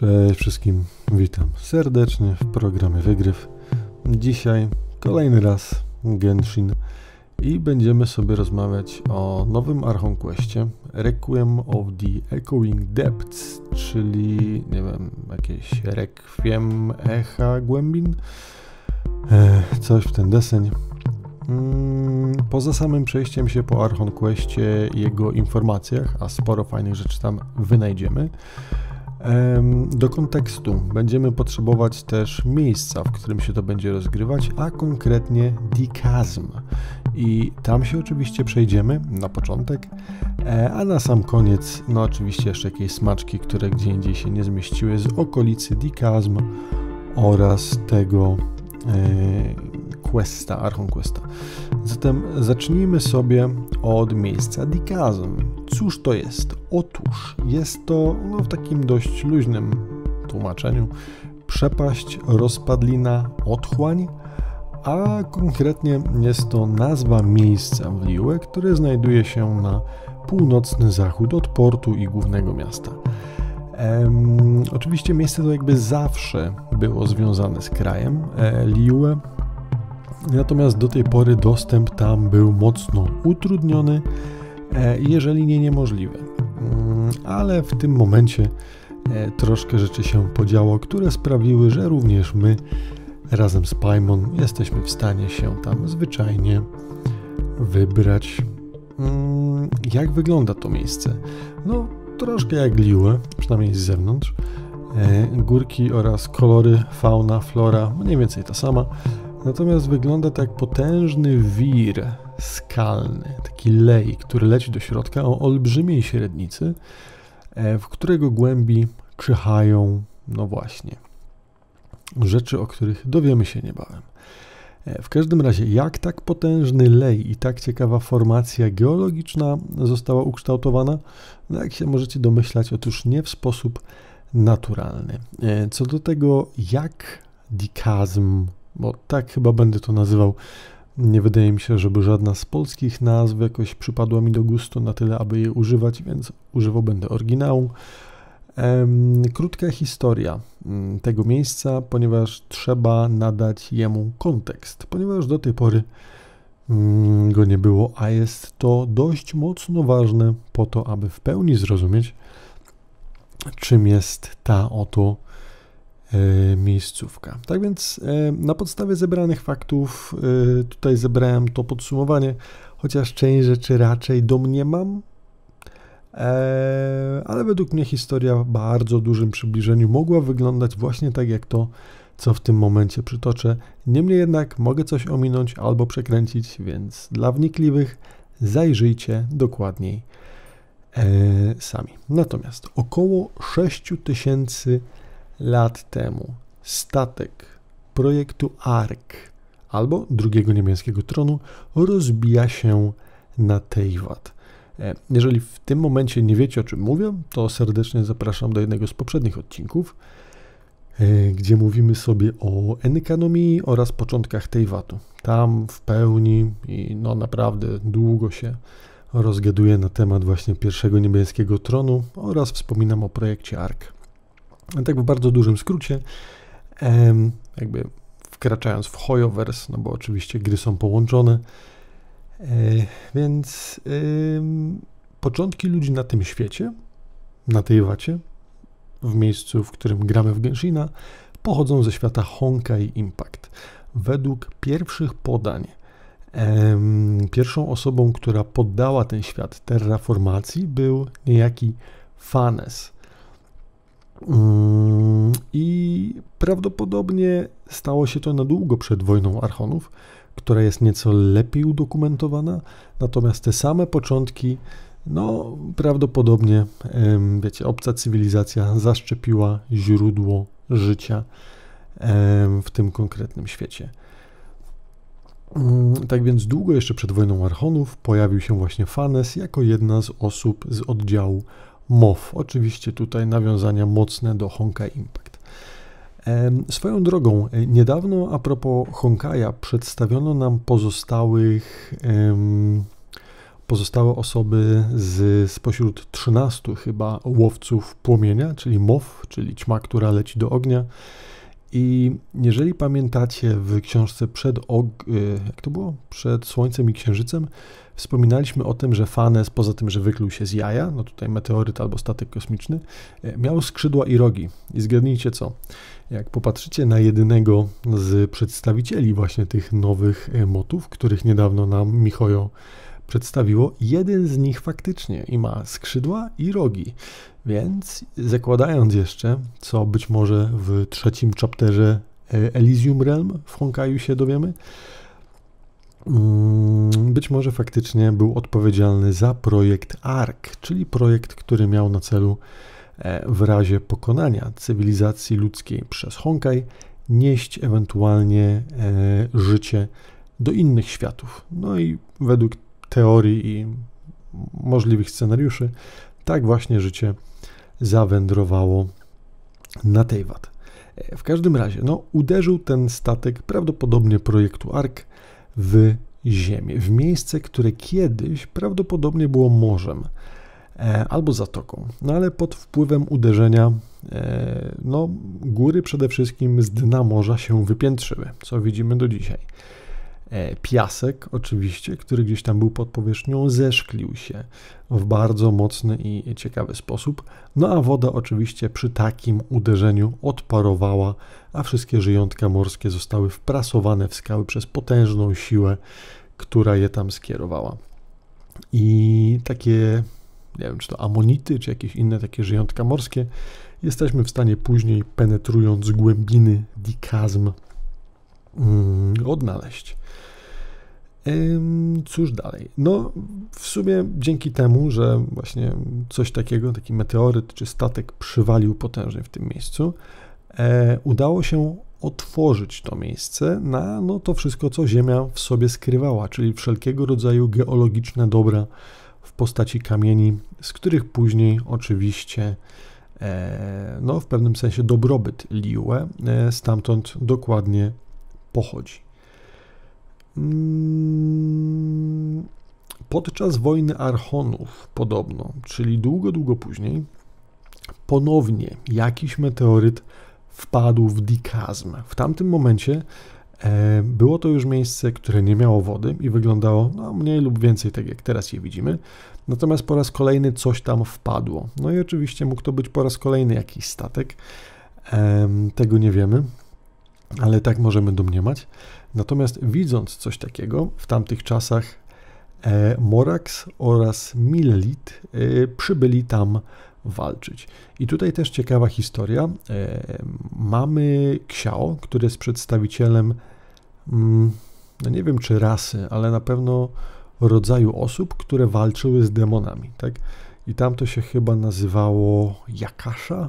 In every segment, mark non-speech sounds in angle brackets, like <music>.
Cześć wszystkim, witam serdecznie w programie Wygryw. Dzisiaj kolejny raz Genshin i będziemy sobie rozmawiać o nowym Archon Questie Requiem of the Echoing Depths, czyli nie wiem, jakieś Requiem Echa Głębin, e, coś w ten deseń. Mm, poza samym przejściem się po Archon Questie i jego informacjach, a sporo fajnych rzeczy tam wynajdziemy, do kontekstu będziemy potrzebować też miejsca, w którym się to będzie rozgrywać, a konkretnie Dikazm. I tam się oczywiście przejdziemy na początek, e, a na sam koniec, no oczywiście jeszcze jakieś smaczki, które gdzie indziej się nie zmieściły z okolicy Dikazm oraz tego e, Questa, Archon Questa. Zatem zacznijmy sobie od miejsca Dikazm. Cóż to jest? Otóż jest to no, w takim dość luźnym tłumaczeniu przepaść, rozpadlina, otchłań, a konkretnie jest to nazwa miejsca w Liue, które znajduje się na północny zachód od portu i głównego miasta. Ehm, oczywiście miejsce to jakby zawsze było związane z krajem e, Liue, natomiast do tej pory dostęp tam był mocno utrudniony, e, jeżeli nie niemożliwy. Mm, ale w tym momencie e, troszkę rzeczy się podziało, które sprawiły, że również my razem z Paimon jesteśmy w stanie się tam zwyczajnie wybrać. Mm, jak wygląda to miejsce? No, troszkę jak Liue, przynajmniej z zewnątrz. E, górki oraz kolory, fauna, flora, mniej więcej ta sama. Natomiast wygląda to jak potężny wir skalny, taki lej, który leci do środka o olbrzymiej średnicy, e, w którego głębi czyhają, no właśnie, rzeczy, o których dowiemy się niebawem. E, w każdym razie, jak tak potężny lej i tak ciekawa formacja geologiczna została ukształtowana? No jak się możecie domyślać, otóż nie w sposób naturalny. E, co do tego, jak dikazm, bo tak chyba będę to nazywał, nie wydaje mi się, żeby żadna z polskich nazw jakoś przypadła mi do gustu na tyle, aby je używać, więc używał będę oryginału. Krótka historia mm, tego miejsca, ponieważ trzeba nadać jemu kontekst, ponieważ do tej pory mm, go nie było, a jest to dość mocno ważne po to, aby w pełni zrozumieć, czym jest ta oto miejscówka. Tak więc e, na podstawie zebranych faktów e, tutaj zebrałem to podsumowanie, chociaż część rzeczy raczej domniemam, ale według mnie historia w bardzo dużym przybliżeniu mogła wyglądać właśnie tak jak to, co w tym momencie przytoczę. Niemniej jednak mogę coś ominąć albo przekręcić, więc dla wnikliwych zajrzyjcie dokładniej e, sami. Natomiast około 6000 lat temu statek projektu Ark albo drugiego niemieckiego tronu rozbija się na Tejwat. E, jeżeli w tym momencie nie wiecie o czym mówię, to serdecznie zapraszam do jednego z poprzednich odcinków, e, gdzie mówimy sobie o enkanomii oraz początkach Tejwatu. Tam w pełni i no naprawdę długo się rozgaduję na temat właśnie pierwszego niebieskiego tronu oraz wspominam o projekcie ARK. Tak w bardzo dużym skrócie, jakby wkraczając w Hoyoverse, no bo oczywiście gry są połączone, E, więc początki ludzi na tym świecie, na tej wacie, w miejscu, w którym gramy w Genshina, pochodzą ze świata Honkai Impact. Według pierwszych podań, pierwszą osobą, która poddała ten świat terraformacji, był niejaki Fanes. Mm, I prawdopodobnie stało się to na długo przed wojną Archonów, która jest nieco lepiej udokumentowana, natomiast te same początki, no prawdopodobnie, wiecie, obca cywilizacja zaszczepiła źródło życia w tym konkretnym świecie. Mm, tak więc długo jeszcze przed wojną Archonów pojawił się właśnie Fanes jako jedna z osób z oddziału MOF. Oczywiście tutaj nawiązania mocne do Honkai Impact. Swoją drogą, e, niedawno a propos Honkaja przedstawiono nam pozostałych pozostałe osoby z spośród 13 chyba łowców płomienia, czyli MOW, czyli ćma, która leci do ognia. I jeżeli pamiętacie w książce przed, og, y, jak to było? przed Słońcem i Księżycem, wspominaliśmy o tym, że Fanes, poza tym, że wykluł się z jaja, no tutaj meteoryt albo statek kosmiczny, e, miał skrzydła i rogi. I zgadnijcie co? Jak popatrzycie na jedynego z przedstawicieli właśnie tych nowych e, motów, których niedawno nam Michojo przedstawiło, jeden z nich faktycznie i ma skrzydła i rogi. Więc zakładając jeszcze, co być może w trzecim chapterze e, Elysium Realm w Honkaju się dowiemy, mm, być może faktycznie był odpowiedzialny za projekt ARK, czyli projekt, który miał na celu e, w razie pokonania cywilizacji ludzkiej przez Honkai nieść ewentualnie e, życie do innych światów. No i według teorii i możliwych scenariuszy, tak właśnie życie zawędrowało na Teyvat. E, w każdym razie, no, uderzył ten statek, prawdopodobnie projektu ARK, w ziemię, w miejsce, które kiedyś prawdopodobnie było morzem e, albo zatoką. No ale pod wpływem uderzenia, e, no, góry przede wszystkim z dna morza się wypiętrzyły, co widzimy do dzisiaj. E, piasek, oczywiście, który gdzieś tam był pod powierzchnią, zeszklił się w bardzo mocny i ciekawy sposób. No a woda, oczywiście, przy takim uderzeniu odparowała, a wszystkie żyjątka morskie zostały wprasowane w skały przez potężną siłę, która je tam skierowała. I takie, nie wiem, czy to amonity, czy jakieś inne takie żyjątka morskie, jesteśmy w stanie później, penetrując głębiny dikazm, mm, odnaleźć. Cóż dalej? No, w sumie dzięki temu, że właśnie coś takiego, taki meteoryt czy statek przywalił potężnie w tym miejscu, e, udało się otworzyć to miejsce na no, to wszystko, co Ziemia w sobie skrywała, czyli wszelkiego rodzaju geologiczne dobra w postaci kamieni, z których później oczywiście e, no, w pewnym sensie dobrobyt Liue e, stamtąd dokładnie pochodzi. Mm, podczas wojny Archonów, podobno, czyli długo, długo później, ponownie jakiś meteoryt wpadł w Dikazm. W tamtym momencie e, było to już miejsce, które nie miało wody i wyglądało no, mniej lub więcej tak, jak teraz je widzimy. Natomiast po raz kolejny coś tam wpadło. No i oczywiście mógł to być po raz kolejny jakiś statek. Tego nie wiemy, ale tak możemy domniemać. Natomiast widząc coś takiego w tamtych czasach, e, Morax oraz Millit e, przybyli tam walczyć. I tutaj też ciekawa historia. E, mamy Xiao, który jest przedstawicielem, mm, no nie wiem czy rasy, ale na pewno rodzaju osób, które walczyły z demonami, tak? I tam to się chyba nazywało Jakasza,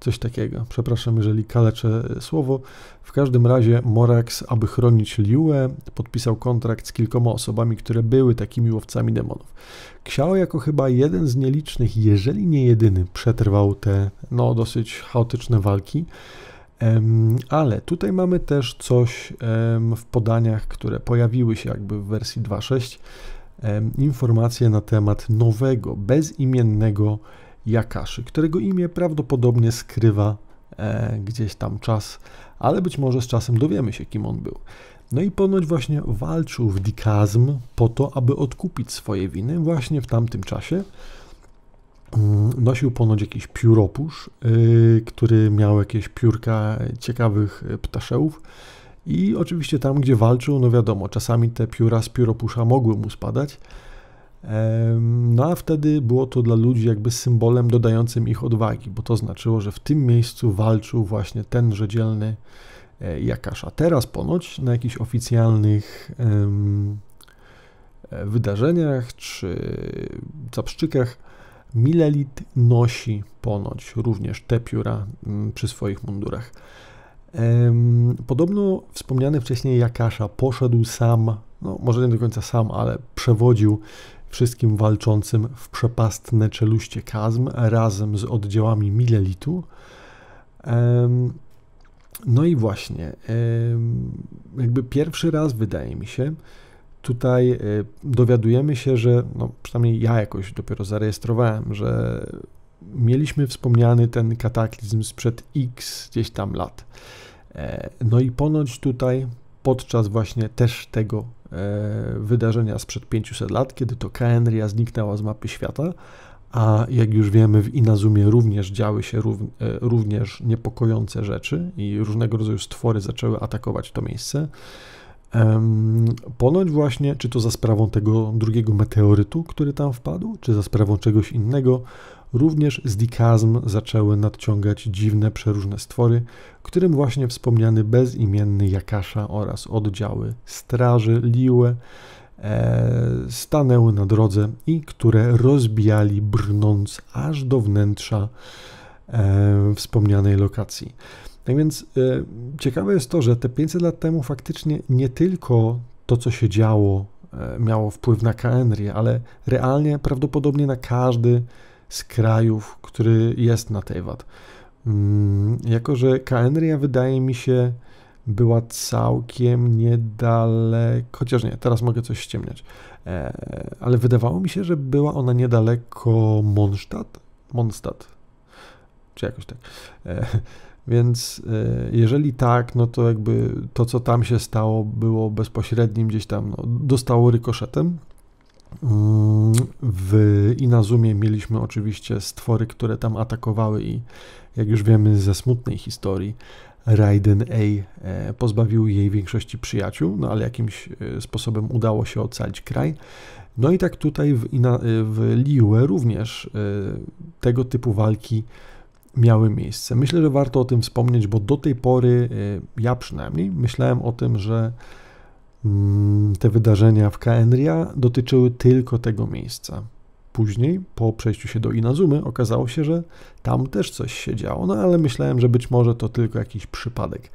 Coś takiego. Przepraszam, jeżeli kaleczę słowo. W każdym razie Morax, aby chronić Liuę, podpisał kontrakt z kilkoma osobami, które były takimi łowcami demonów. Xiao jako chyba jeden z nielicznych, jeżeli nie jedyny, przetrwał te no, dosyć chaotyczne walki. Ale tutaj mamy też coś w podaniach, które pojawiły się jakby w wersji 2.6, informacje na temat nowego, bezimiennego Jakaszy, którego imię prawdopodobnie skrywa e, gdzieś tam czas, ale być może z czasem dowiemy się, kim on był. No i ponoć właśnie walczył w Dikazm po to, aby odkupić swoje winy właśnie w tamtym czasie. Mm, nosił ponoć jakiś pióropusz, yy, który miał jakieś piórka ciekawych ptaszełów. I oczywiście tam, gdzie walczył, no wiadomo, czasami te pióra z pióropusza mogły mu spadać, no a wtedy było to dla ludzi jakby symbolem dodającym ich odwagi, bo to znaczyło, że w tym miejscu walczył właśnie tenże dzielny e, Jakasz. A teraz ponoć na jakichś oficjalnych e, wydarzeniach czy capszczykach Milelit nosi ponoć również te pióra przy swoich mundurach. Podobno wspomniany wcześniej Jakasza poszedł sam, no może nie do końca sam, ale przewodził wszystkim walczącym w przepastne czeluście Kazm razem z oddziałami Milelitu. No i właśnie, jakby pierwszy raz wydaje mi się, tutaj e, dowiadujemy się, że no, przynajmniej ja jakoś dopiero zarejestrowałem, że mieliśmy wspomniany ten kataklizm sprzed x gdzieś tam lat. E, no i ponoć tutaj podczas właśnie też tego wydarzenia sprzed 500 lat, kiedy to Kaenria zniknęła z mapy świata, a jak już wiemy, w Inazumie również działy się również niepokojące rzeczy i różnego rodzaju stwory zaczęły atakować to miejsce. Ponoć właśnie, czy to za sprawą tego drugiego meteorytu, który tam wpadł, czy za sprawą czegoś innego, również z Dikazm zaczęły nadciągać dziwne, przeróżne stwory, którym właśnie wspomniany bezimienny Jakasza oraz oddziały straży Liue e, stanęły na drodze i które rozbijali brnąc aż do wnętrza e, wspomnianej lokacji. Tak więc y, ciekawe jest to, że te 500 lat temu faktycznie nie tylko to, co się działo, y, miało wpływ na Kaenrię, ale realnie prawdopodobnie na każdy z krajów, który jest na Teyvat. Mm, jako, że Kaenria wydaje mi się była całkiem niedaleko, chociaż nie, teraz mogę coś ściemniać, e, ale wydawało mi się, że była ona niedaleko Mondstadt, Mondstadt, czy jakoś tak. E, więc e, jeżeli tak, no to jakby to, co tam się stało, było bezpośrednim gdzieś tam, no, dostało rykoszetem. Mm, w Inazumie mieliśmy oczywiście stwory, które tam atakowały i jak już wiemy ze smutnej historii, Raiden A e, pozbawił jej większości przyjaciół, no ale jakimś e, sposobem udało się ocalić kraj. No i tak tutaj w, Ina, w Liue również tego typu walki miały miejsce. Myślę, że warto o tym wspomnieć, bo do tej pory, ja przynajmniej, myślałem o tym, że te wydarzenia w Kaenria dotyczyły tylko tego miejsca. Później, po przejściu się do Inazumy, okazało się, że tam też coś się działo, no ale myślałem, że być może to tylko jakiś przypadek.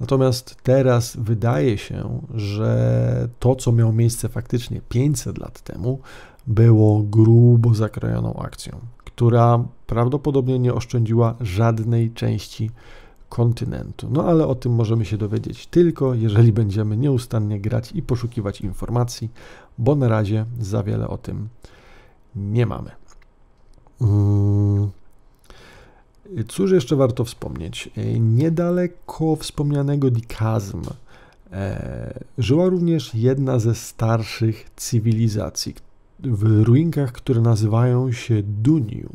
Natomiast teraz wydaje się, że to, co miało miejsce faktycznie 500 lat temu, było grubo zakrojoną akcją która prawdopodobnie nie oszczędziła żadnej części kontynentu. No ale o tym możemy się dowiedzieć tylko, jeżeli będziemy nieustannie grać i poszukiwać informacji, bo na razie za wiele o tym nie mamy. Hmm. Cóż jeszcze warto wspomnieć? Niedaleko wspomnianego Dikazm e, żyła również jedna ze starszych cywilizacji, w ruinkach, które nazywają się Duniu.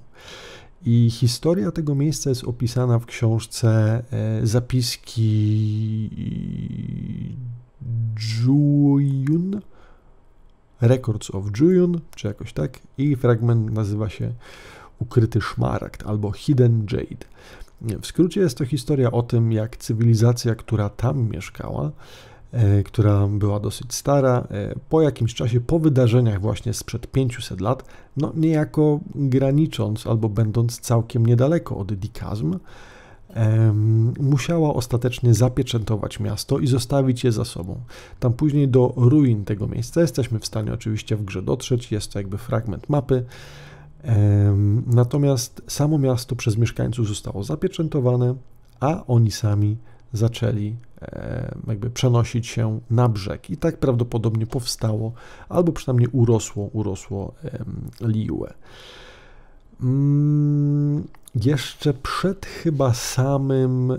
I historia tego miejsca jest opisana w książce e, Zapiski Juyun, Records of Juyun, czy jakoś tak. I fragment nazywa się Ukryty Szmaragd albo Hidden Jade. W skrócie jest to historia o tym, jak cywilizacja, która tam mieszkała, która była dosyć stara, e, po jakimś czasie, po wydarzeniach właśnie sprzed 500 lat, no niejako granicząc albo będąc całkiem niedaleko od Dikazm, musiała ostatecznie zapieczętować miasto i zostawić je za sobą. Tam później do ruin tego miejsca jesteśmy w stanie oczywiście w grze dotrzeć, jest to jakby fragment mapy, natomiast samo miasto przez mieszkańców zostało zapieczętowane, a oni sami zaczęli e, jakby przenosić się na brzeg i tak prawdopodobnie powstało, albo przynajmniej urosło, urosło Liue. Mm, jeszcze przed chyba samym,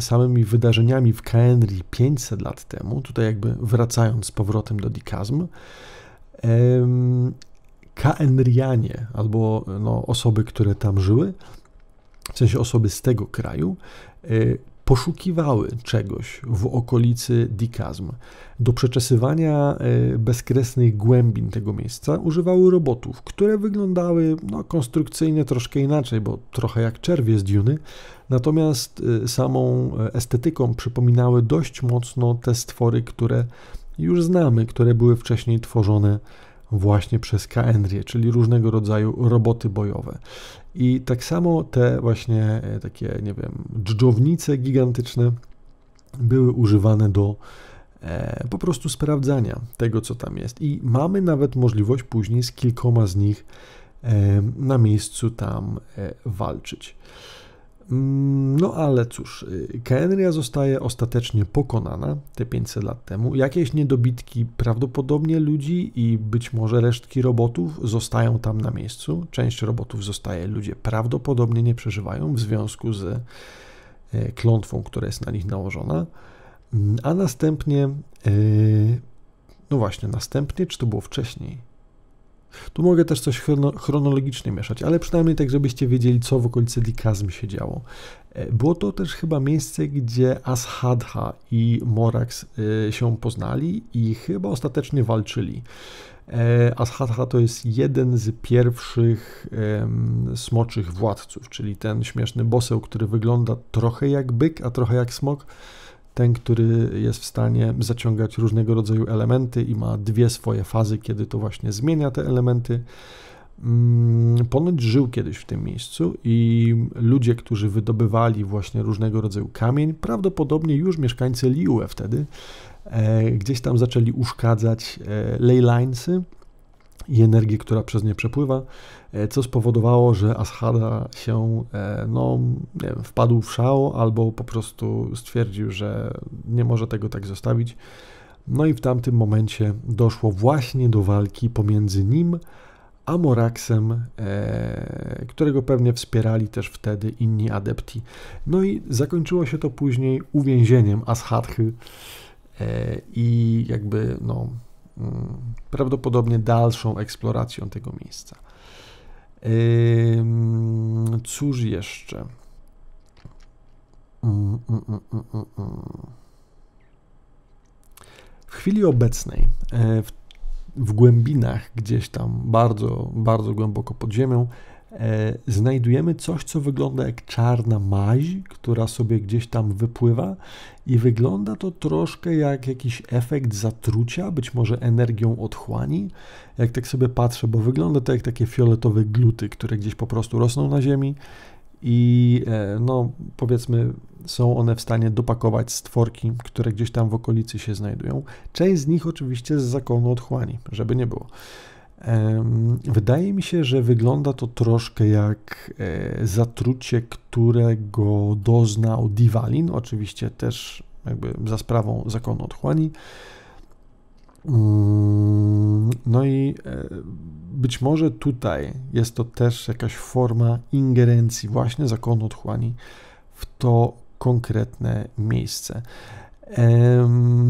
samymi wydarzeniami w Kaenri 500 lat temu, tutaj jakby wracając z powrotem do Dikazm, Kaenrianie albo no, osoby, które tam żyły, w sensie osoby z tego kraju, e, poszukiwały czegoś w okolicy Dikazm. Do przeczesywania e, bezkresnych głębin tego miejsca używały robotów, które wyglądały no, konstrukcyjnie troszkę inaczej, bo trochę jak czerwie z Duny, natomiast e, samą estetyką przypominały dość mocno te stwory, które już znamy, które były wcześniej tworzone właśnie przez Kaenrię, czyli różnego rodzaju roboty bojowe. I tak samo te właśnie e, takie, nie wiem, dżdżownice gigantyczne były używane do e, po prostu sprawdzania tego, co tam jest. I mamy nawet możliwość później z kilkoma z nich e, na miejscu tam e, walczyć. Mm, no ale cóż, y, Kenria zostaje ostatecznie pokonana te 500 lat temu. Jakieś niedobitki prawdopodobnie ludzi i być może resztki robotów zostają tam na miejscu. Część robotów zostaje, ludzie prawdopodobnie nie przeżywają w związku z e, klątwą, która jest na nich nałożona. Mm, a następnie, e, no właśnie, następnie, czy to było wcześniej? Tu mogę też coś chronologicznie mieszać, ale przynajmniej tak, żebyście wiedzieli, co w okolicy Dikazm się działo. E, było to też chyba miejsce, gdzie Ashadha i Morax e, się poznali i chyba ostatecznie walczyli. E, Ashadha to jest jeden z pierwszych smoczych władców, czyli ten śmieszny boseł, który wygląda trochę jak byk, a trochę jak smok ten, który jest w stanie zaciągać różnego rodzaju elementy i ma dwie swoje fazy, kiedy to właśnie zmienia te elementy. Mm, ponoć żył kiedyś w tym miejscu i ludzie, którzy wydobywali właśnie różnego rodzaju kamień, prawdopodobnie już mieszkańcy Liue wtedy, e, gdzieś tam zaczęli uszkadzać e, leylinesy, i energię, która przez nie przepływa, co spowodowało, że Ashada się e, no, wiem, wpadł w szał albo po prostu stwierdził, że nie może tego tak zostawić. No i w tamtym momencie doszło właśnie do walki pomiędzy nim a Moraxem, e, którego pewnie wspierali też wtedy inni adepti. No i zakończyło się to później uwięzieniem Ashadhy i jakby no, Mm, prawdopodobnie dalszą eksploracją tego miejsca. Cóż jeszcze? Mm, mm, w chwili obecnej, e, w, w głębinach, gdzieś tam bardzo, bardzo głęboko pod ziemią, znajdujemy coś, co wygląda jak czarna maź, która sobie gdzieś tam wypływa i wygląda to troszkę jak jakiś efekt zatrucia, być może energią otchłani. Jak tak sobie patrzę, bo wygląda to jak takie fioletowe gluty, które gdzieś po prostu rosną na ziemi i e, no powiedzmy są one w stanie dopakować stworki, które gdzieś tam w okolicy się znajdują. Część z nich oczywiście z zakonu otchłani, żeby nie było. Wydaje mi się, że wygląda to troszkę jak e, zatrucie, którego doznał Diwalin, oczywiście też jakby za sprawą zakonu otchłani. Mm, no i e, być może tutaj jest to też jakaś forma ingerencji właśnie zakonu otchłani w to konkretne miejsce.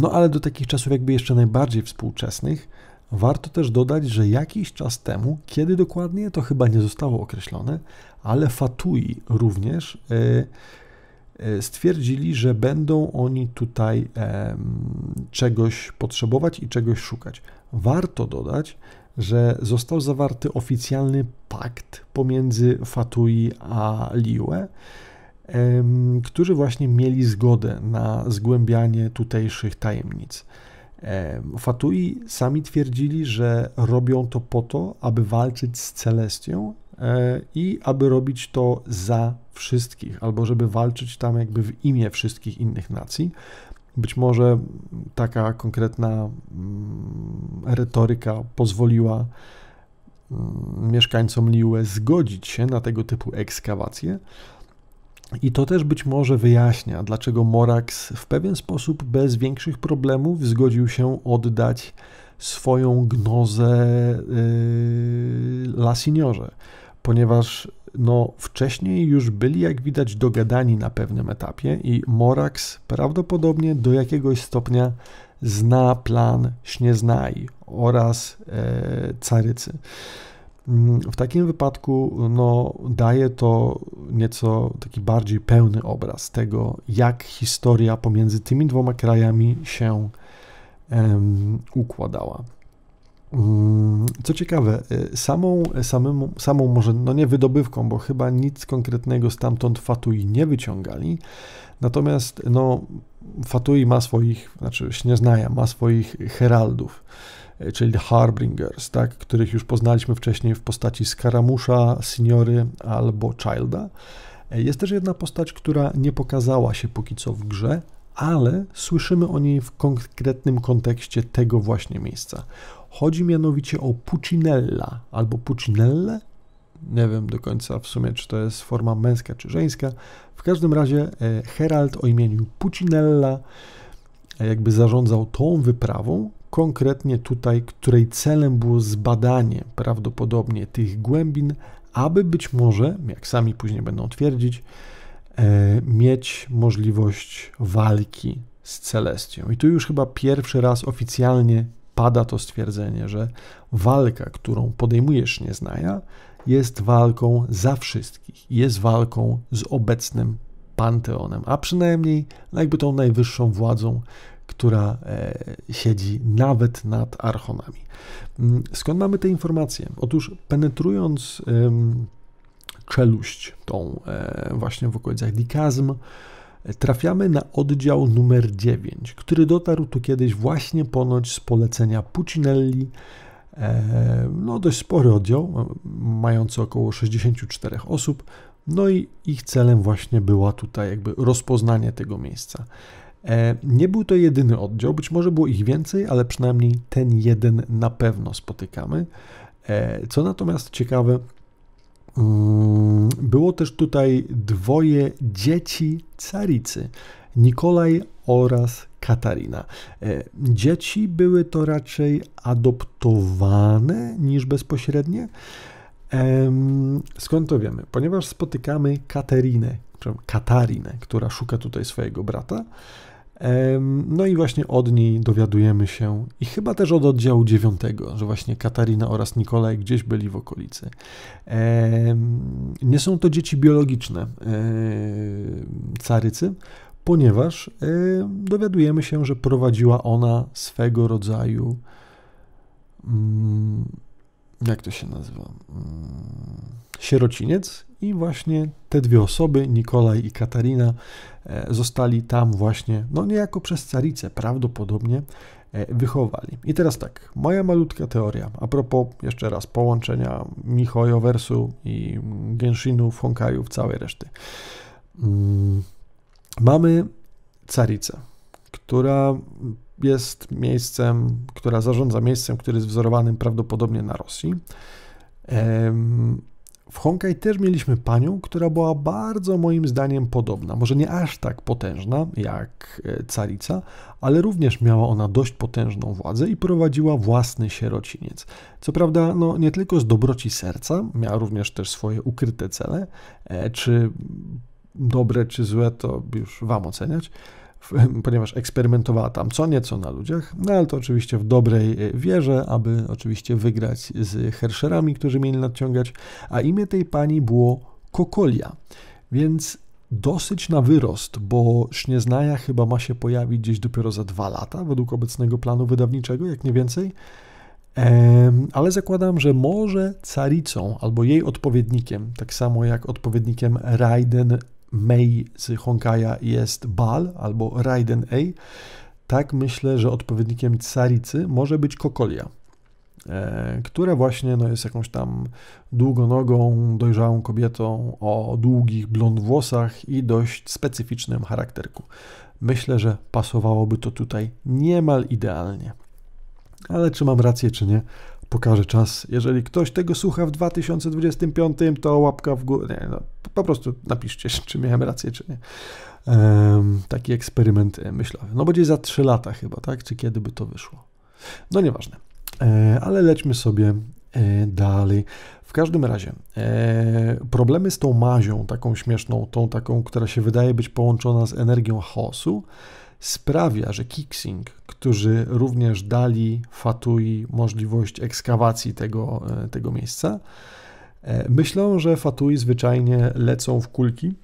No ale do takich czasów jakby jeszcze najbardziej współczesnych Warto też dodać, że jakiś czas temu, kiedy dokładnie to chyba nie zostało określone, ale Fatui również e, e, stwierdzili, że będą oni tutaj czegoś potrzebować i czegoś szukać. Warto dodać, że został zawarty oficjalny pakt pomiędzy Fatui a Liue, którzy właśnie mieli zgodę na zgłębianie tutejszych tajemnic. Fatui sami twierdzili, że robią to po to, aby walczyć z Celestią e, i aby robić to za wszystkich, albo żeby walczyć tam jakby w imię wszystkich innych nacji. Być może taka konkretna mm, retoryka pozwoliła mm, mieszkańcom Liue zgodzić się na tego typu ekskawacje, i to też być może wyjaśnia, dlaczego Morax w pewien sposób bez większych problemów zgodził się oddać swoją gnozę yy, La Signorze, ponieważ no, wcześniej już byli, jak widać, dogadani na pewnym etapie i Morax prawdopodobnie do jakiegoś stopnia zna plan Śnieznaj oraz e, Carycy. W takim wypadku no, daje to nieco taki bardziej pełny obraz tego, jak historia pomiędzy tymi dwoma krajami się um, układała. Mm, co ciekawe, y, samą, samą, samą może, no nie wydobywką, bo chyba nic konkretnego stamtąd Fatui nie wyciągali, natomiast no, Fatui ma swoich, znaczy Śnieznaja ma swoich heraldów, czyli The Harbingers, tak, których już poznaliśmy wcześniej w postaci Skaramusza, Signory albo Childa. E, jest też jedna postać, która nie pokazała się póki co w grze, ale słyszymy o niej w konkretnym kontekście tego właśnie miejsca. Chodzi mianowicie o Pucinella albo Pucinelle, Nie wiem do końca w sumie, czy to jest forma męska czy żeńska. W każdym razie e, Herald o imieniu Pucinella e, jakby zarządzał tą wyprawą, konkretnie tutaj, której celem było zbadanie prawdopodobnie tych głębin, aby być może, jak sami później będą twierdzić, e, mieć możliwość walki z Celestią. I tu już chyba pierwszy raz oficjalnie pada to stwierdzenie, że walka, którą podejmujesz nieznaja, jest walką za wszystkich, jest walką z obecnym panteonem, a przynajmniej no jakby tą najwyższą władzą, która e, siedzi nawet nad archonami. Mm, skąd mamy te informacje? Otóż penetrując czeluść, tą e, właśnie w okolicach Dikazm, trafiamy na oddział numer 9, który dotarł tu kiedyś właśnie ponoć z polecenia Pucinelli. E, no, dość spory oddział, mający około 64 osób. No i ich celem właśnie była tutaj jakby rozpoznanie tego miejsca. E, nie był to jedyny oddział, być może było ich więcej, ale przynajmniej ten jeden na pewno spotykamy. E, co natomiast ciekawe, mm, było też tutaj dwoje dzieci caricy, Nikolaj oraz Katarina. E, dzieci były to raczej adoptowane niż bezpośrednie. Skąd to wiemy? Ponieważ spotykamy Katarinę, Katarinę, która szuka tutaj swojego brata. No i właśnie od niej dowiadujemy się, i chyba też od oddziału 9, że właśnie Katarina oraz Nikolaj gdzieś byli w okolicy. Nie są to dzieci biologiczne carycy, ponieważ dowiadujemy się, że prowadziła ona swego rodzaju. Mm, jak to się nazywa? Mm, sierociniec, i właśnie te dwie osoby, Nikolaj i Katarina, e, zostali tam właśnie, no niejako przez caricę prawdopodobnie e, wychowali. I teraz tak, moja malutka teoria, a propos jeszcze raz połączenia Mihojowersu i Genshinu, Honkajów, całej reszty. Mm, mamy caricę, która jest miejscem, która zarządza miejscem, który jest wzorowanym prawdopodobnie na Rosji. W Honkai też mieliśmy panią, która była bardzo moim zdaniem podobna. Może nie aż tak potężna jak e, carica, ale również miała ona dość potężną władzę i prowadziła własny sierociniec. Co prawda, no, nie tylko z dobroci serca, miała również też swoje ukryte cele. E, czy dobre, czy złe, to już Wam oceniać <laughs> ponieważ eksperymentowała tam co nieco na ludziach, no ale to oczywiście w dobrej e, wierze, aby oczywiście wygrać z Herscherami, którzy mieli nadciągać, a imię tej pani było Kokolia, więc dosyć na wyrost, bo Sznieznaja chyba ma się pojawić gdzieś dopiero za dwa lata, według obecnego planu wydawniczego, jak nie więcej. Ale zakładam, że może caricą albo jej odpowiednikiem, tak samo jak odpowiednikiem Raiden Mei z Honkaja jest Bal albo Raiden A, tak myślę, że odpowiednikiem Caricy może być Kokolia, e, która właśnie no, jest jakąś tam długonogą, dojrzałą kobietą o długich blond włosach i dość specyficznym charakterku. Myślę, że pasowałoby to tutaj niemal idealnie. Ale czy mam rację, czy nie, pokaże czas. Jeżeli ktoś tego słucha w 2025, to łapka w górę. Nie, no, po prostu napiszcie, <laughs> czy miałem rację, czy nie. Taki eksperyment e, myślowy. No będzie za 3 lata chyba, tak? Czy kiedy by to wyszło? No nieważne. E, ale lećmy sobie e, dalej. W każdym razie, e, problemy z tą mazią, taką śmieszną, tą taką, która się wydaje być połączona z energią chaosu, sprawia, że Kixing, którzy również dali Fatui możliwość ekskawacji tego, e, tego miejsca, e, myślą, że Fatui zwyczajnie lecą w kulki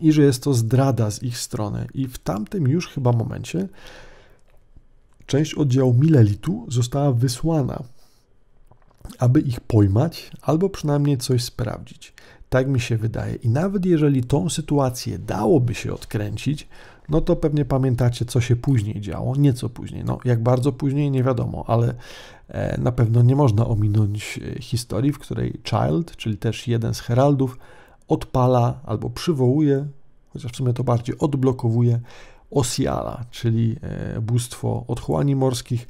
i że jest to zdrada z ich strony. I w tamtym już chyba momencie część oddziału Milelitu została wysłana, aby ich pojmać albo przynajmniej coś sprawdzić. Tak mi się wydaje. I nawet jeżeli tą sytuację dałoby się odkręcić, no to pewnie pamiętacie, co się później działo, nieco później. No, jak bardzo później, nie wiadomo, ale e, na pewno nie można ominąć e, historii, w której Child, czyli też jeden z heraldów, odpala albo przywołuje, chociaż w sumie to bardziej odblokowuje Osiala, czyli e, bóstwo otchłani morskich,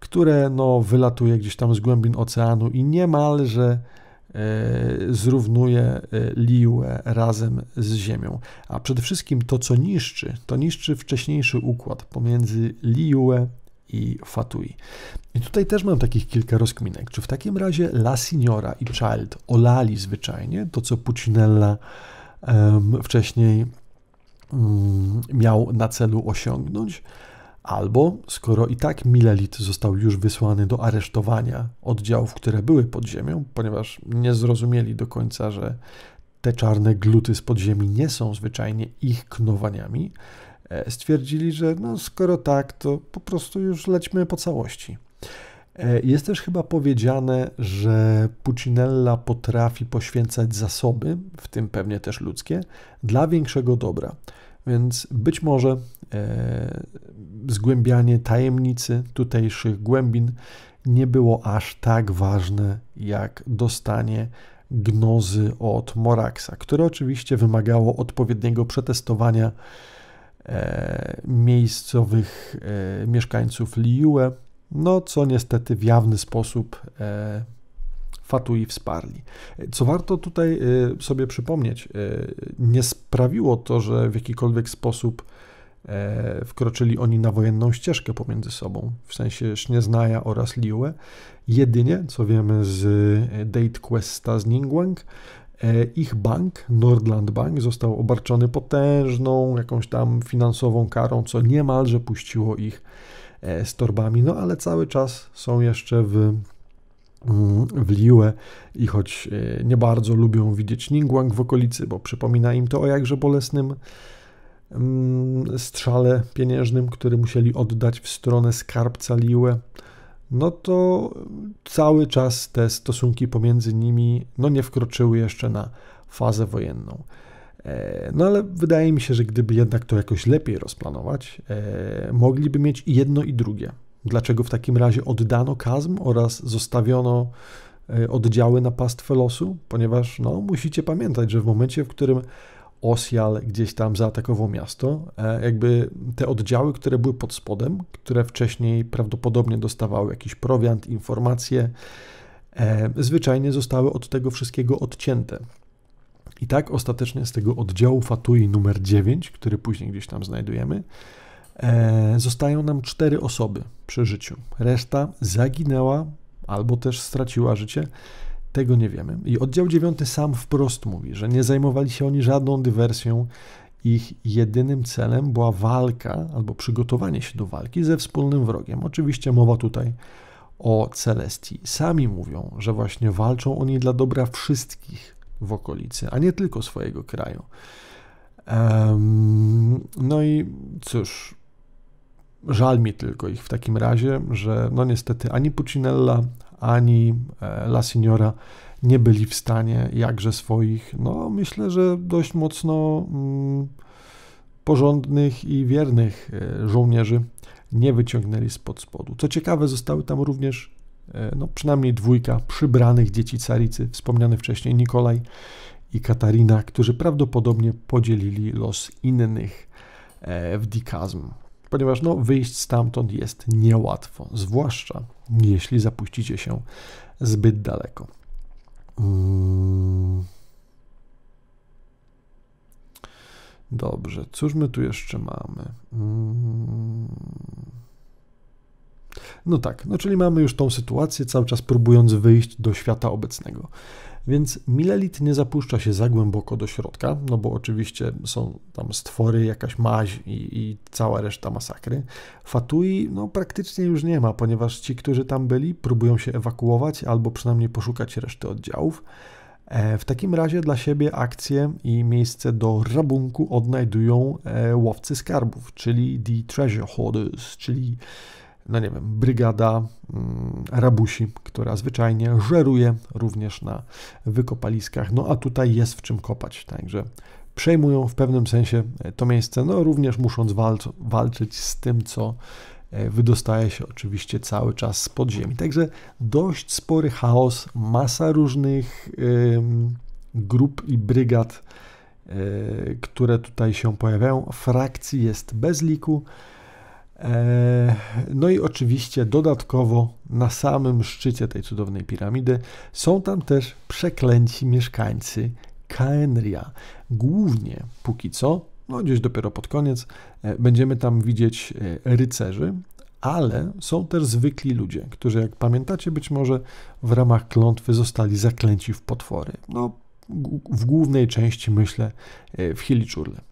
które no, wylatuje gdzieś tam z głębin oceanu i niemalże zrównuje Liue razem z Ziemią. A przede wszystkim to, co niszczy, to niszczy wcześniejszy układ pomiędzy Liue i Fatui. I tutaj też mam takich kilka rozkminek. Czy w takim razie La Signora i Child olali zwyczajnie to, co Pucinella um, wcześniej um, miał na celu osiągnąć? Albo skoro i tak Milelit został już wysłany do aresztowania oddziałów, które były pod ziemią, ponieważ nie zrozumieli do końca, że te czarne gluty z podziemi nie są zwyczajnie ich knowaniami, e, stwierdzili, że no skoro tak, to po prostu już lećmy po całości. E, jest też chyba powiedziane, że Pucinella potrafi poświęcać zasoby, w tym pewnie też ludzkie, dla większego dobra. Więc być może zgłębianie tajemnicy tutejszych głębin nie było aż tak ważne jak dostanie gnozy od Moraxa, które oczywiście wymagało odpowiedniego przetestowania e, miejscowych e, mieszkańców Liue, no co niestety w jawny sposób e, Fatui wsparli. Co warto tutaj e, sobie przypomnieć, e, nie sprawiło to, że w jakikolwiek sposób e, wkroczyli oni na wojenną ścieżkę pomiędzy sobą, w sensie Sznieznaja oraz Liue. Jedynie, co wiemy z Date Questa z Ningguang, ich bank, Nordland Bank, został obarczony potężną jakąś tam finansową karą, co niemalże puściło ich z torbami, no ale cały czas są jeszcze w Mm, w Liue i choć e, nie bardzo lubią widzieć Ningguang w okolicy, bo przypomina im to o jakże bolesnym strzale pieniężnym, który musieli oddać w stronę skarbca Liue, no to cały czas te stosunki pomiędzy nimi no nie wkroczyły jeszcze na fazę wojenną. E, no ale wydaje mi się, że gdyby jednak to jakoś lepiej rozplanować, e, mogliby mieć jedno i drugie. Dlaczego w takim razie oddano Kazm oraz zostawiono e, oddziały na pastwę losu? Ponieważ no, musicie pamiętać, że w momencie, w którym Osjal gdzieś tam zaatakował miasto, e, jakby te oddziały, które były pod spodem, które wcześniej prawdopodobnie dostawały jakiś prowiant, informacje, e, zwyczajnie zostały od tego wszystkiego odcięte. I tak ostatecznie z tego oddziału Fatui numer 9, który później gdzieś tam znajdujemy, E, zostają nam cztery osoby przy życiu. Reszta zaginęła albo też straciła życie. Tego nie wiemy. I oddział 9 sam wprost mówi, że nie zajmowali się oni żadną dywersją. Ich jedynym celem była walka albo przygotowanie się do walki ze wspólnym wrogiem. Oczywiście mowa tutaj o Celestii. Sami mówią, że właśnie walczą oni dla dobra wszystkich w okolicy, a nie tylko swojego kraju. No i cóż, Żal mi tylko ich w takim razie, że no niestety ani Pucinella, ani e, La Signora nie byli w stanie jakże swoich, no myślę, że dość mocno mm, porządnych i wiernych e, żołnierzy nie wyciągnęli spod spodu. Co ciekawe, zostały tam również e, no, przynajmniej dwójka przybranych dzieci caricy, wspomniany wcześniej Nikolaj i Katarina, którzy prawdopodobnie podzielili los innych w Dikazm ponieważ no, wyjść stamtąd jest niełatwo, zwłaszcza jeśli zapuścicie się zbyt daleko. Hmm. Dobrze, cóż my tu jeszcze mamy? Hmm. No tak, no czyli mamy już tą sytuację, cały czas próbując wyjść do świata obecnego. Więc Milelit nie zapuszcza się za głęboko do środka, no bo oczywiście są tam stwory, jakaś maź i, i cała reszta masakry. Fatui no praktycznie już nie ma, ponieważ ci, którzy tam byli, próbują się ewakuować albo przynajmniej poszukać reszty oddziałów. E, w takim razie dla siebie akcję i miejsce do rabunku odnajdują e, łowcy skarbów, czyli The Treasure Hoarders, czyli no nie wiem, brygada mm, rabusi, która zwyczajnie żeruje również na wykopaliskach, no a tutaj jest w czym kopać, także przejmują w pewnym sensie to miejsce, no również musząc walc- walczyć z tym, co e, wydostaje się oczywiście cały czas z podziemi. Także dość spory chaos, masa różnych grup i brygad, y, które tutaj się pojawiają. Frakcji jest bez liku. E, no i oczywiście dodatkowo na samym szczycie tej cudownej piramidy są tam też przeklęci mieszkańcy Kaenria. Głównie póki co, no gdzieś dopiero pod koniec, e, będziemy tam widzieć e, rycerzy, ale są też zwykli ludzie, którzy, jak pamiętacie, być może w ramach klątwy zostali zaklęci w potwory. No, w głównej części myślę w Hiliczurle.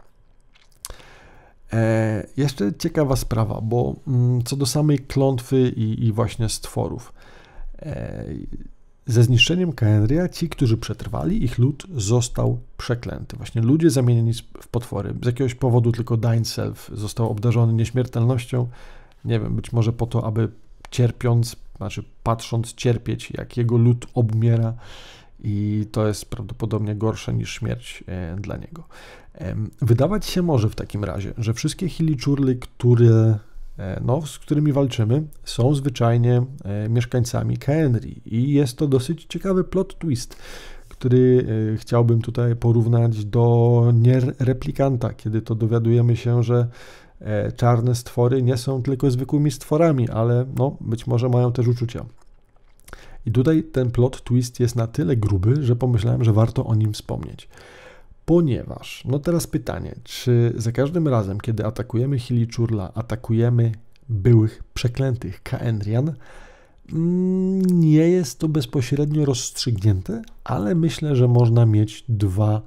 E, jeszcze ciekawa sprawa, bo mm, co do samej klątwy i, i właśnie stworów. E, ze zniszczeniem Kaenria ci, którzy przetrwali, ich lud został przeklęty. Właśnie ludzie zamienieni w potwory. Z jakiegoś powodu tylko Dainself został obdarzony nieśmiertelnością. Nie wiem, być może po to, aby cierpiąc, znaczy patrząc cierpieć, jak jego lud obmiera i to jest prawdopodobnie gorsze niż śmierć e, dla niego. Wydawać się może w takim razie, że wszystkie hiliczurly, które, e, no, z którymi walczymy, są zwyczajnie e, mieszkańcami Kaenri i jest to dosyć ciekawy plot twist, który chciałbym tutaj porównać do niereplikanta, kiedy to dowiadujemy się, że czarne stwory nie są tylko zwykłymi stworami, ale no, być może mają też uczucia. I tutaj ten plot twist jest na tyle gruby, że pomyślałem, że warto o nim wspomnieć. Ponieważ, no teraz pytanie, czy za każdym razem, kiedy atakujemy Hilichurla, atakujemy byłych przeklętych Kaenrian, mm, nie jest to bezpośrednio rozstrzygnięte, ale myślę, że można mieć dwa.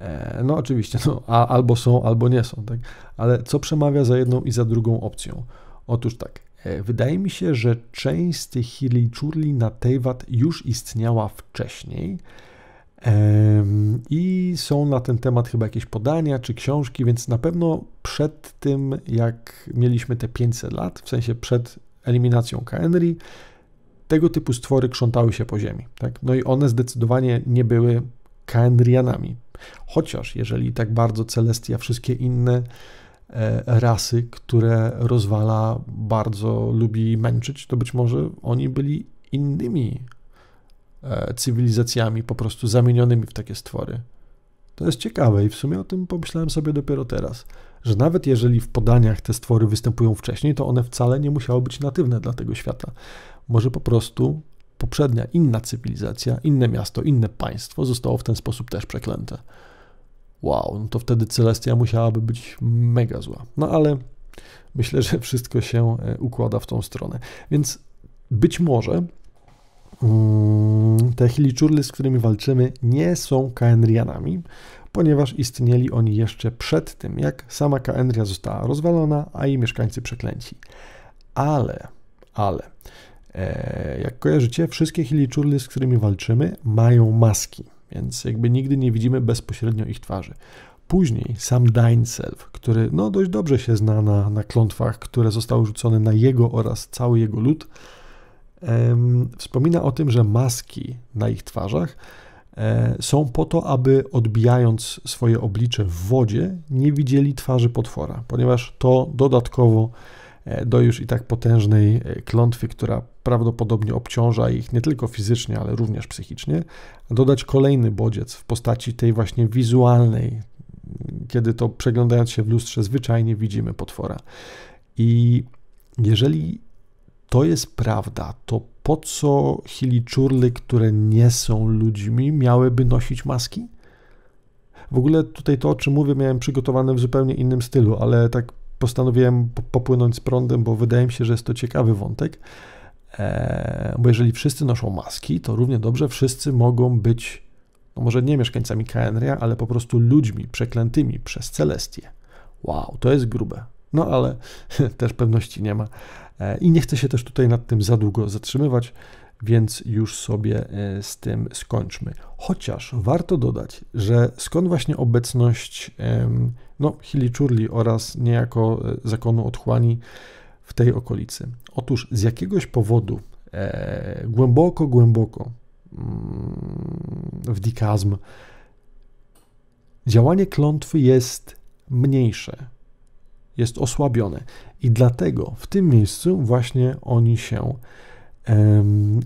E, no oczywiście, no, a, albo są, albo nie są, tak? Ale co przemawia za jedną i za drugą opcją? Otóż tak, wydaje mi się, że część z tych Hilichurli na Teyvat już istniała wcześniej i są na ten temat chyba jakieś podania czy książki, więc na pewno przed tym, jak mieliśmy te 500 lat, w sensie przed eliminacją Kaenri, tego typu stwory krzątały się po ziemi. Tak? No i one zdecydowanie nie były Kaenrianami. Chociaż jeżeli tak bardzo Celestia wszystkie inne E, rasy, które rozwala bardzo lubi męczyć, to być może oni byli innymi e, cywilizacjami, po prostu zamienionymi w takie stwory. To jest ciekawe i w sumie o tym pomyślałem sobie dopiero teraz, że nawet jeżeli w podaniach te stwory występują wcześniej, to one wcale nie musiały być natywne dla tego świata. Może po prostu poprzednia, inna cywilizacja, inne miasto, inne państwo zostało w ten sposób też przeklęte wow, no to wtedy Celestia musiałaby być mega zła. No ale myślę, że wszystko się e, układa w tą stronę. Więc być może mm, te Hilichurly, z którymi walczymy, nie są Kaenrianami, ponieważ istnieli oni jeszcze przed tym, jak sama Kaenria została rozwalona, a jej mieszkańcy przeklęci. Ale, ale, e, jak kojarzycie, wszystkie Hilichurly, z którymi walczymy, mają maski więc jakby nigdy nie widzimy bezpośrednio ich twarzy. Później sam Dainself, który no dość dobrze się zna na, na klątwach, które zostały rzucone na jego oraz cały jego lud, em, wspomina o tym, że maski na ich twarzach e, są po to, aby odbijając swoje oblicze w wodzie, nie widzieli twarzy potwora, ponieważ to dodatkowo E, do już i tak potężnej e, klątwy, która prawdopodobnie obciąża ich nie tylko fizycznie, ale również psychicznie, dodać kolejny bodziec w postaci tej właśnie wizualnej, kiedy to przeglądając się w lustrze zwyczajnie widzimy potwora. I jeżeli to jest prawda, to po co hiliczurly, które nie są ludźmi, miałyby nosić maski? W ogóle tutaj to, o czym mówię, miałem przygotowane w zupełnie innym stylu, ale tak postanowiłem popłynąć z prądem, bo wydaje mi się, że jest to ciekawy wątek. E, bo jeżeli wszyscy noszą maski, to równie dobrze wszyscy mogą być, no może nie mieszkańcami Kaenria, ale po prostu ludźmi przeklętymi przez Celestię. Wow, to jest grube. No ale <laughs> też pewności nie ma. E, I nie chcę się też tutaj nad tym za długo zatrzymywać więc już sobie e, z tym skończmy. Chociaż warto dodać, że skąd właśnie obecność no, Hilichurli oraz niejako zakonu otchłani w tej okolicy? Otóż z jakiegoś powodu e, głęboko, głęboko mm, w dikazm działanie klątwy jest mniejsze, jest osłabione i dlatego w tym miejscu właśnie oni się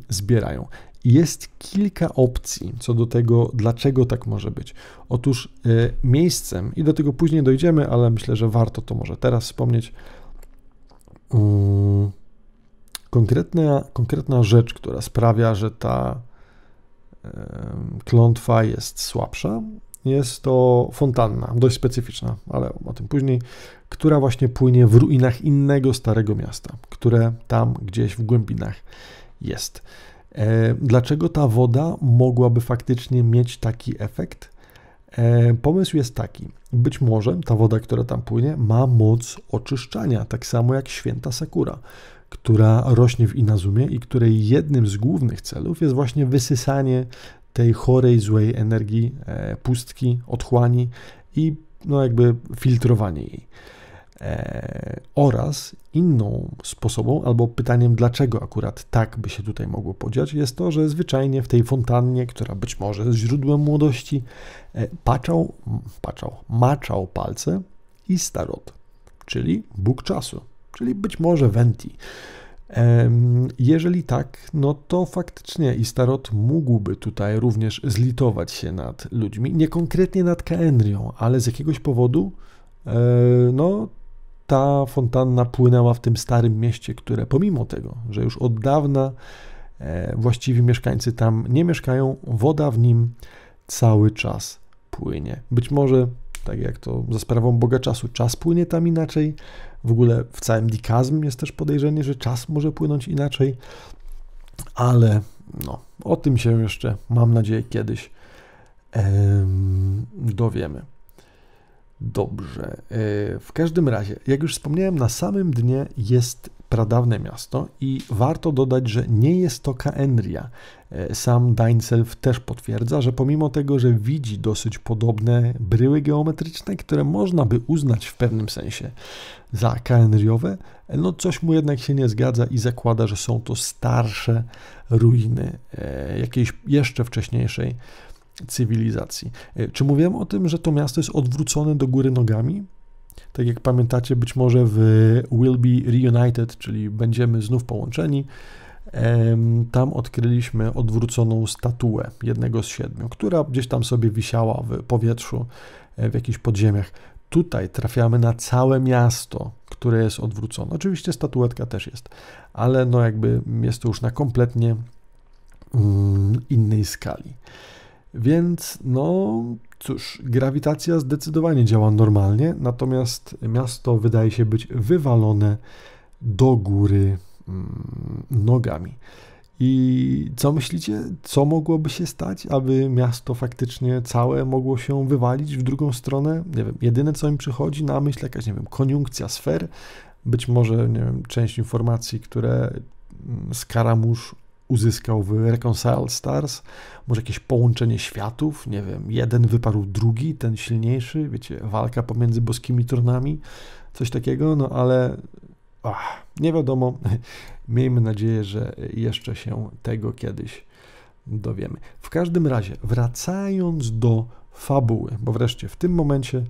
zbierają. Jest kilka opcji co do tego, dlaczego tak może być. Otóż e, miejscem, i do tego później dojdziemy, ale myślę, że warto to może teraz wspomnieć. Mm, konkretna, konkretna rzecz, która sprawia, że ta klątwa jest słabsza, jest to fontanna, dość specyficzna, ale o tym później, która właśnie płynie w ruinach innego starego miasta, które tam gdzieś w głębinach jest. E, dlaczego ta woda mogłaby faktycznie mieć taki efekt? E, pomysł jest taki. Być może ta woda, która tam płynie, ma moc oczyszczania, tak samo jak święta sakura, która rośnie w Inazumie i której jednym z głównych celów jest właśnie wysysanie tej chorej, złej energii, e, pustki, otchłani i no jakby filtrowanie jej. E, oraz inną sposobą, albo pytaniem, dlaczego akurat tak by się tutaj mogło podziać, jest to, że zwyczajnie w tej fontannie, która być może jest źródłem młodości, e, paczał, paczał, maczał palce i starot, czyli Bóg czasu, czyli być może Venti. Jeżeli tak, no to faktycznie Istarot mógłby tutaj również zlitować się nad ludźmi, nie konkretnie nad Kaenrią, ale z jakiegoś powodu, e, no ta fontanna płynęła w tym starym mieście, które pomimo tego, że już od dawna e, właściwi mieszkańcy tam nie mieszkają, woda w nim cały czas płynie. Być może, tak jak to za sprawą Boga czasu, czas płynie tam inaczej. W ogóle w całym dikazm jest też podejrzenie, że czas może płynąć inaczej, ale no, o tym się jeszcze, mam nadzieję, kiedyś em, dowiemy. Dobrze. E, w każdym razie, jak już wspomniałem, na samym dnie jest pradawne miasto i warto dodać, że nie jest to Kaenria. E, sam Dainself też potwierdza, że pomimo tego, że widzi dosyć podobne bryły geometryczne, które można by uznać w pewnym sensie za Kaenriowe, no coś mu jednak się nie zgadza i zakłada, że są to starsze ruiny e, jakiejś jeszcze wcześniejszej cywilizacji. E, czy mówiłem o tym, że to miasto jest odwrócone do góry nogami? Tak jak pamiętacie, być może w Will Be Reunited, czyli będziemy znów połączeni, tam odkryliśmy odwróconą statuę jednego z siedmiu, która gdzieś tam sobie wisiała w powietrzu, e, w jakichś podziemiach. Tutaj trafiamy na całe miasto, które jest odwrócone. Oczywiście statuetka też jest, ale no jakby jest to już na kompletnie mm, innej skali. Więc no cóż, grawitacja zdecydowanie działa normalnie, natomiast miasto wydaje się być wywalone do góry mm, nogami. I co myślicie, co mogłoby się stać, aby miasto faktycznie całe mogło się wywalić w drugą stronę? Nie wiem, jedyne co mi przychodzi na myśl, jakaś, nie wiem, koniunkcja sfer, być może, nie wiem, część informacji, które Skaramusz uzyskał w Reconcile Stars, może jakieś połączenie światów, nie wiem, jeden wyparł drugi, ten silniejszy, wiecie, walka pomiędzy boskimi tronami, coś takiego, no ale ach, nie wiadomo. <laughs> Miejmy nadzieję, że jeszcze się tego kiedyś dowiemy. W każdym razie, wracając do fabuły, bo wreszcie w tym momencie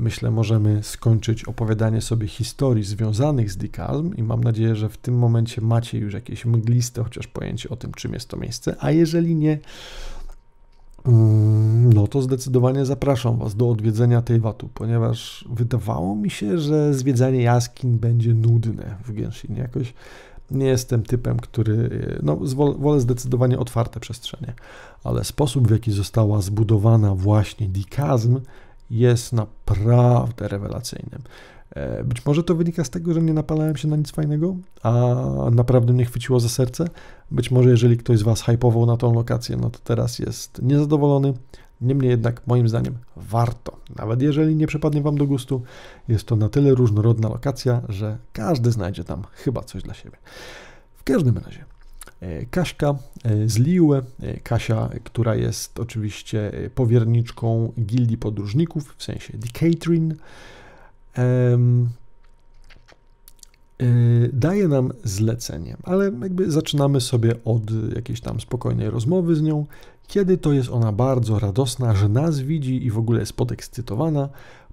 myślę, możemy skończyć opowiadanie sobie historii związanych z Dikalm i mam nadzieję, że w tym momencie macie już jakieś mgliste chociaż pojęcie o tym, czym jest to miejsce, a jeżeli nie, mm, no to zdecydowanie zapraszam Was do odwiedzenia tej watu, ponieważ wydawało mi się, że zwiedzanie jaskiń będzie nudne w Genshin. Jakoś nie jestem typem, który, no wolę zdecydowanie otwarte przestrzenie, ale sposób w jaki została zbudowana właśnie Dikazm jest naprawdę rewelacyjnym. E, być może to wynika z tego, że nie napalałem się na nic fajnego, a naprawdę mnie chwyciło za serce. Być może jeżeli ktoś z Was hypował na tą lokację, no to teraz jest niezadowolony. Niemniej jednak, moim zdaniem, warto. Nawet jeżeli nie przypadnie Wam do gustu, jest to na tyle różnorodna lokacja, że każdy znajdzie tam chyba coś dla siebie. W każdym razie, Kaśka e, z Liue, e, Kasia, która jest oczywiście powierniczką gildii podróżników, w sensie Decatrin, daje nam zlecenie, ale jakby zaczynamy sobie od jakiejś tam spokojnej rozmowy z nią, kiedy to jest ona bardzo radosna, że nas widzi i w ogóle jest podekscytowana,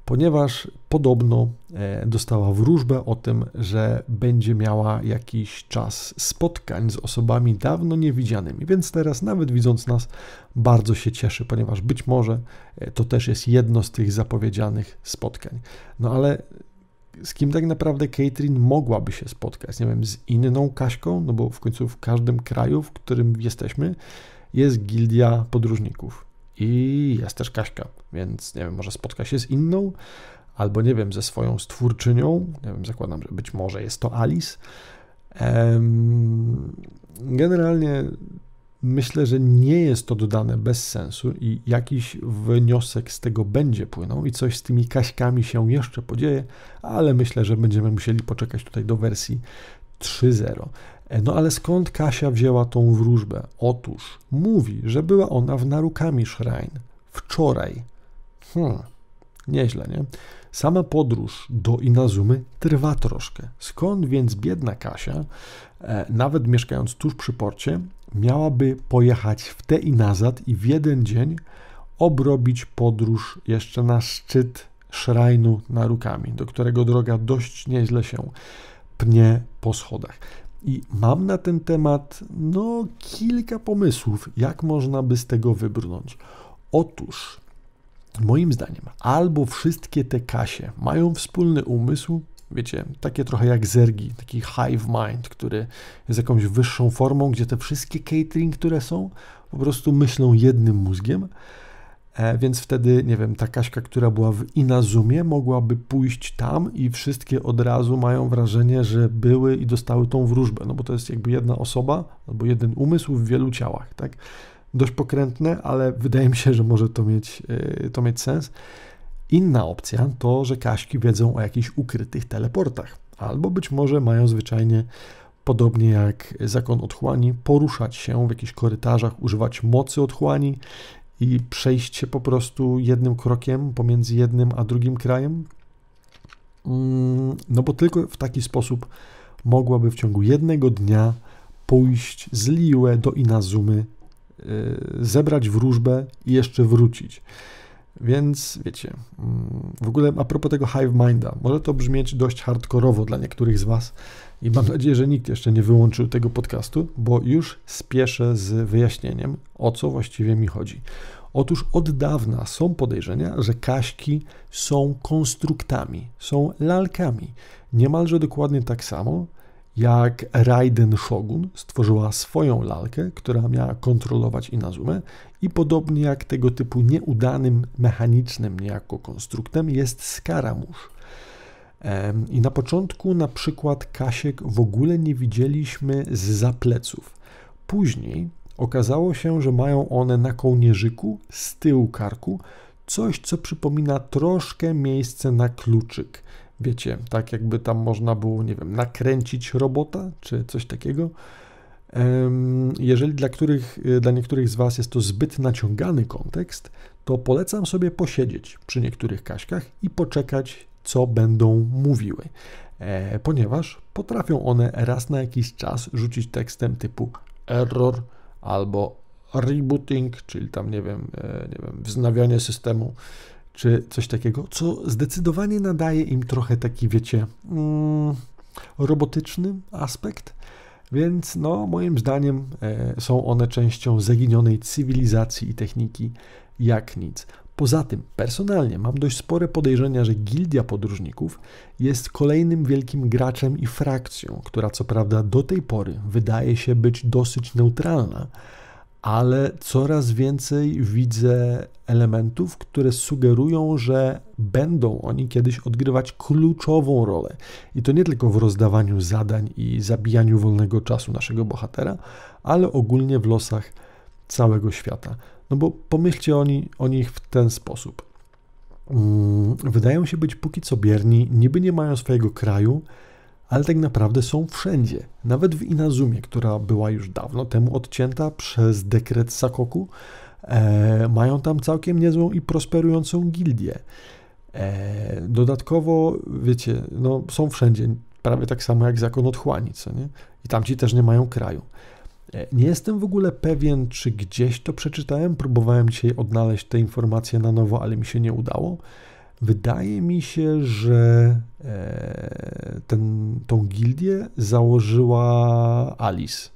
ponieważ podobno e, dostała wróżbę o tym, że będzie miała jakiś czas spotkań z osobami dawno niewidzianymi, więc teraz nawet widząc nas bardzo się cieszy, ponieważ być może e, to też jest jedno z tych zapowiedzianych spotkań. No ale z kim tak naprawdę Catherine mogłaby się spotkać? Nie wiem, z inną Kaśką, no bo w końcu w każdym kraju, w którym jesteśmy, jest gildia podróżników i jest też Kaśka, więc nie wiem, może spotka się z inną, albo nie wiem, ze swoją stwórczynią, nie wiem, zakładam, że być może jest to Alice. Generalnie myślę, że nie jest to dodane bez sensu i jakiś wniosek z tego będzie płynął i coś z tymi kaśkami się jeszcze podzieje, ale myślę, że będziemy musieli poczekać tutaj do wersji 3.0. E, no ale skąd Kasia wzięła tą wróżbę? Otóż mówi, że była ona w Narukami Shrine wczoraj. Hmm, nieźle, nie? Sama podróż do Inazumy trwa troszkę. Skąd więc biedna Kasia, e, nawet mieszkając tuż przy porcie, miałaby pojechać w te i nazad i w jeden dzień obrobić podróż jeszcze na szczyt szrajnu Narukami, do którego droga dość nieźle się pnie po schodach. I mam na ten temat no, kilka pomysłów, jak można by z tego wybrnąć. Otóż, moim zdaniem, albo wszystkie te kasie mają wspólny umysł, wiecie, takie trochę jak zergi, taki hive mind, który jest jakąś wyższą formą, gdzie te wszystkie catering, które są, po prostu myślą jednym mózgiem, E, więc wtedy, nie wiem, ta Kaśka, która była w Inazumie, mogłaby pójść tam i wszystkie od razu mają wrażenie, że były i dostały tą wróżbę, no bo to jest jakby jedna osoba albo jeden umysł w wielu ciałach, tak? Dość pokrętne, ale wydaje mi się, że może to mieć, e, to mieć sens. Inna opcja to, że Kaśki wiedzą o jakichś ukrytych teleportach, albo być może mają zwyczajnie podobnie jak zakon otchłani, poruszać się w jakichś korytarzach, używać mocy otchłani i przejść się po prostu jednym krokiem pomiędzy jednym a drugim krajem? Mm, no bo tylko w taki sposób mogłaby w ciągu jednego dnia pójść z Liue do Inazumy, zebrać wróżbę i jeszcze wrócić. Więc wiecie, mm, w ogóle a propos tego Hive Minda, może to brzmieć dość hardkorowo dla niektórych z Was i mam nadzieję, że nikt jeszcze nie wyłączył tego podcastu, bo już spieszę z wyjaśnieniem, o co właściwie mi chodzi. Otóż od dawna są podejrzenia, że kaśki są konstruktami, są lalkami. Niemalże dokładnie tak samo, jak Raiden Shogun stworzyła swoją lalkę, która miała kontrolować Inazumę i podobnie jak tego typu nieudanym mechanicznym niejako konstruktem jest Skaramusz. I na początku na przykład Kasiek w ogóle nie widzieliśmy z zapleców. Później okazało się, że mają one na kołnierzyku z tyłu karku coś, co przypomina troszkę miejsce na kluczyk. Wiecie, tak jakby tam można było, nie wiem, nakręcić robota czy coś takiego. Jeżeli dla, których, dla niektórych z Was jest to zbyt naciągany kontekst, to polecam sobie posiedzieć przy niektórych kaśkach i poczekać, co będą mówiły, e, ponieważ potrafią one raz na jakiś czas rzucić tekstem typu error albo rebooting, czyli tam nie wiem, e, nie wiem, wznawianie systemu, czy coś takiego, co zdecydowanie nadaje im trochę taki, wiecie, mm, robotyczny aspekt. Więc no, moim zdaniem e, są one częścią zaginionej cywilizacji i techniki jak nic. Poza tym, personalnie mam dość spore podejrzenia, że Gildia Podróżników jest kolejnym wielkim graczem i frakcją, która co prawda do tej pory wydaje się być dosyć neutralna, ale coraz więcej widzę elementów, które sugerują, że będą oni kiedyś odgrywać kluczową rolę. I to nie tylko w rozdawaniu zadań i zabijaniu wolnego czasu naszego bohatera, ale ogólnie w losach całego świata. No bo pomyślcie oni, o nich w ten sposób. Mm, wydają się być póki co bierni, niby nie mają swojego kraju, ale tak naprawdę są wszędzie. Nawet w Inazumie, która była już dawno temu odcięta przez dekret Sakoku, e, mają tam całkiem niezłą i prosperującą gildię. E, dodatkowo, wiecie, no, są wszędzie, prawie tak samo jak zakon otchłani, co nie? I tamci też nie mają kraju. E, nie jestem w ogóle pewien, czy gdzieś to przeczytałem. Próbowałem dzisiaj odnaleźć te informacje na nowo, ale mi się nie udało. Wydaje mi się, że e, ten, tą gildię założyła Alice.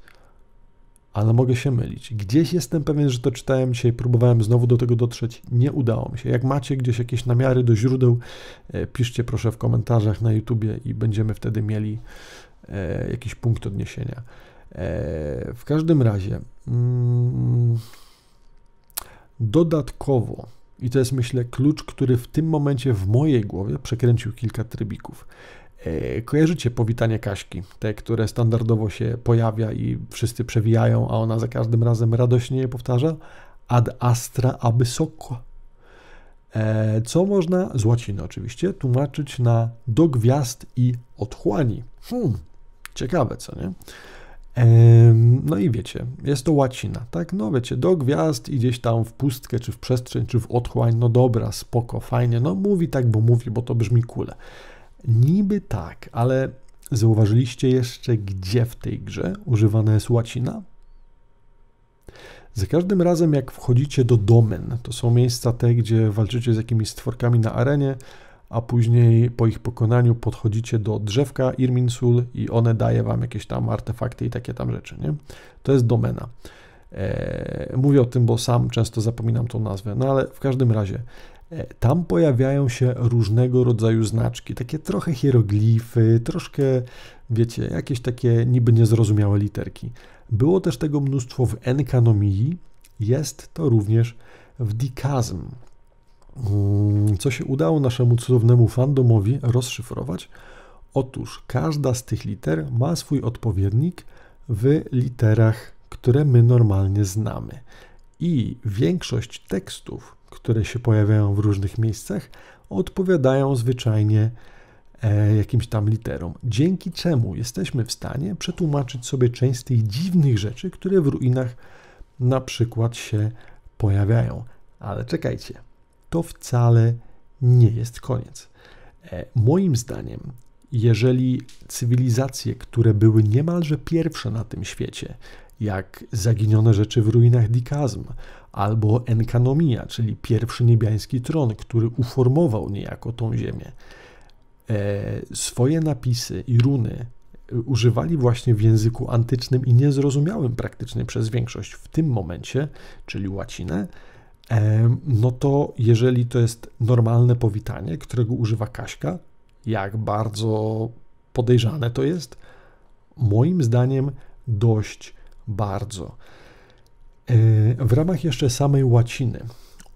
ale mogę się mylić. Gdzieś jestem pewien, że to czytałem dzisiaj, próbowałem znowu do tego dotrzeć, nie udało mi się. Jak macie gdzieś jakieś namiary do źródeł, e, piszcie proszę w komentarzach na YouTubie i będziemy wtedy mieli e, jakiś punkt odniesienia. W każdym razie, mm, dodatkowo, i to jest myślę klucz, który w tym momencie w mojej głowie przekręcił kilka trybików. E, kojarzycie powitanie Kaśki, te, które standardowo się pojawia i wszyscy przewijają, a ona za każdym razem radośnie je powtarza? Ad astra abyssoko. E, co można, z łaciny oczywiście, tłumaczyć na do gwiazd i otchłani. Hmm, ciekawe, co nie? No i wiecie, jest to łacina, tak? No wiecie, do gwiazd i gdzieś tam w pustkę, czy w przestrzeń, czy w otchłań, no dobra, spoko, fajnie, no mówi tak, bo mówi, bo to brzmi kule. Niby tak, ale zauważyliście jeszcze, gdzie w tej grze używana jest łacina? Za każdym razem, jak wchodzicie do domen, to są miejsca te, gdzie walczycie z jakimiś stworkami na arenie, a później po ich pokonaniu podchodzicie do drzewka Irminsul i one daje wam jakieś tam artefakty i takie tam rzeczy, nie? To jest domena. Eee, mówię o tym, bo sam często zapominam tą nazwę, no ale w każdym razie e, tam pojawiają się różnego rodzaju znaczki, takie trochę hieroglify, troszkę, wiecie, jakieś takie niby niezrozumiałe literki. Było też tego mnóstwo w enkanomii, jest to również w dikazm. Mm, co się udało naszemu cudownemu fandomowi rozszyfrować? Otóż każda z tych liter ma swój odpowiednik w literach, które my normalnie znamy. I większość tekstów, które się pojawiają w różnych miejscach, odpowiadają zwyczajnie e, jakimś tam literom, dzięki czemu jesteśmy w stanie przetłumaczyć sobie część z tych dziwnych rzeczy, które w ruinach na przykład się pojawiają. Ale czekajcie, to wcale nie jest koniec. E, moim zdaniem, jeżeli cywilizacje, które były niemalże pierwsze na tym świecie, jak zaginione rzeczy w ruinach Dikazm, albo Enkanomia, czyli pierwszy niebiański tron, który uformował niejako tą ziemię, e, swoje napisy i runy używali właśnie w języku antycznym i niezrozumiałym praktycznie przez większość w tym momencie, czyli łacinę, no to jeżeli to jest normalne powitanie, którego używa Kaśka, jak bardzo podejrzane to jest? Moim zdaniem dość bardzo. E, w ramach jeszcze samej łaciny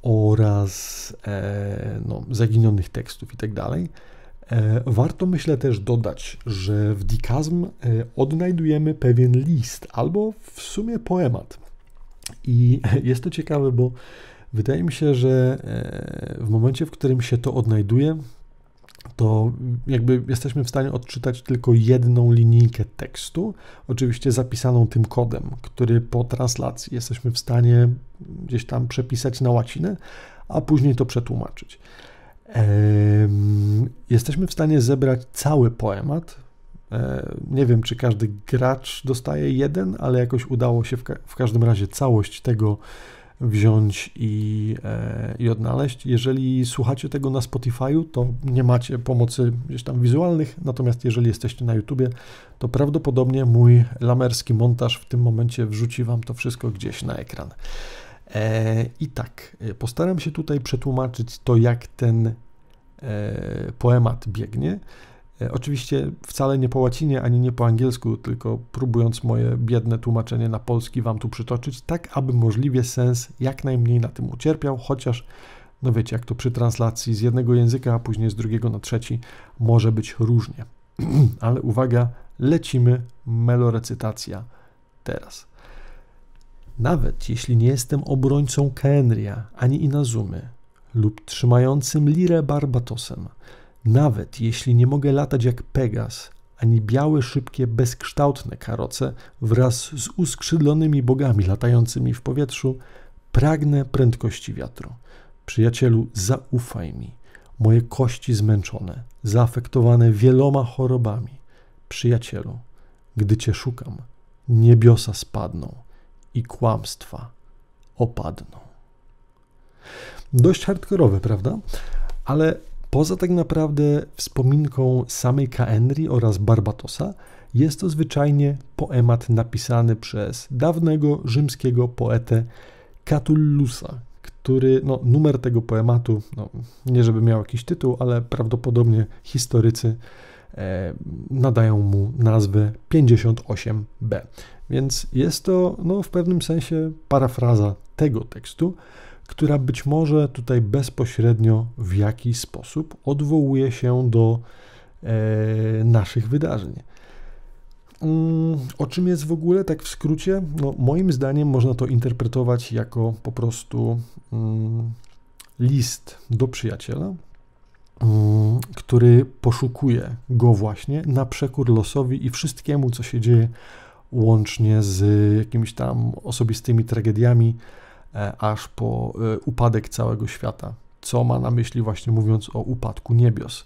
oraz e, no, zaginionych tekstów i tak e, warto myślę też dodać, że w dikazm odnajdujemy pewien list albo w sumie poemat. I <laughs> jest to ciekawe, bo Wydaje mi się, że e, w momencie, w którym się to odnajduje, to jakby jesteśmy w stanie odczytać tylko jedną linijkę tekstu, oczywiście zapisaną tym kodem, który po translacji jesteśmy w stanie gdzieś tam przepisać na łacinę, a później to przetłumaczyć. Jesteśmy w stanie zebrać cały poemat. E, nie wiem, czy każdy gracz dostaje jeden, ale jakoś udało się w, w każdym razie całość tego wziąć i, e, i odnaleźć. Jeżeli słuchacie tego na Spotify'u, to nie macie pomocy gdzieś tam wizualnych, natomiast jeżeli jesteście na YouTubie, to prawdopodobnie mój lamerski montaż w tym momencie wrzuci Wam to wszystko gdzieś na ekran. E, I tak, e, postaram się tutaj przetłumaczyć to, jak ten poemat biegnie. E, oczywiście wcale nie po łacinie ani nie po angielsku, tylko próbując moje biedne tłumaczenie na polski Wam tu przytoczyć, tak aby możliwie sens jak najmniej na tym ucierpiał, chociaż no wiecie, jak to przy translacji z jednego języka, a później z drugiego na trzeci może być różnie. <clears throat> Ale uwaga, lecimy, melorecytacja teraz. Nawet jeśli nie jestem obrońcą Kenria ani Inazumy lub trzymającym lirę Barbatosem, nawet jeśli nie mogę latać jak Pegas, ani białe, szybkie, bezkształtne karoce wraz z uskrzydlonymi bogami latającymi w powietrzu, pragnę prędkości wiatru. Przyjacielu, zaufaj mi. Moje kości zmęczone, zaafektowane wieloma chorobami. Przyjacielu, gdy Cię szukam, niebiosa spadną i kłamstwa opadną. Dość hardkorowe, prawda? Ale poza tak naprawdę wspominką samej Kaenri oraz Barbatosa, jest to zwyczajnie poemat napisany przez dawnego rzymskiego poetę Catullusa, który, no, numer tego poematu, no, nie żeby miał jakiś tytuł, ale prawdopodobnie historycy e, nadają mu nazwę 58b. Więc jest to no, w pewnym sensie parafraza tego tekstu, która być może tutaj bezpośrednio w jakiś sposób odwołuje się do e, naszych wydarzeń. Mm, o czym jest w ogóle, tak w skrócie? No, moim zdaniem można to interpretować jako po prostu mm, list do przyjaciela, mm, który poszukuje go właśnie na przekór losowi i wszystkiemu, co się dzieje, łącznie z jakimiś tam osobistymi tragediami, aż po e, upadek całego świata. Co ma na myśli właśnie mówiąc o upadku niebios.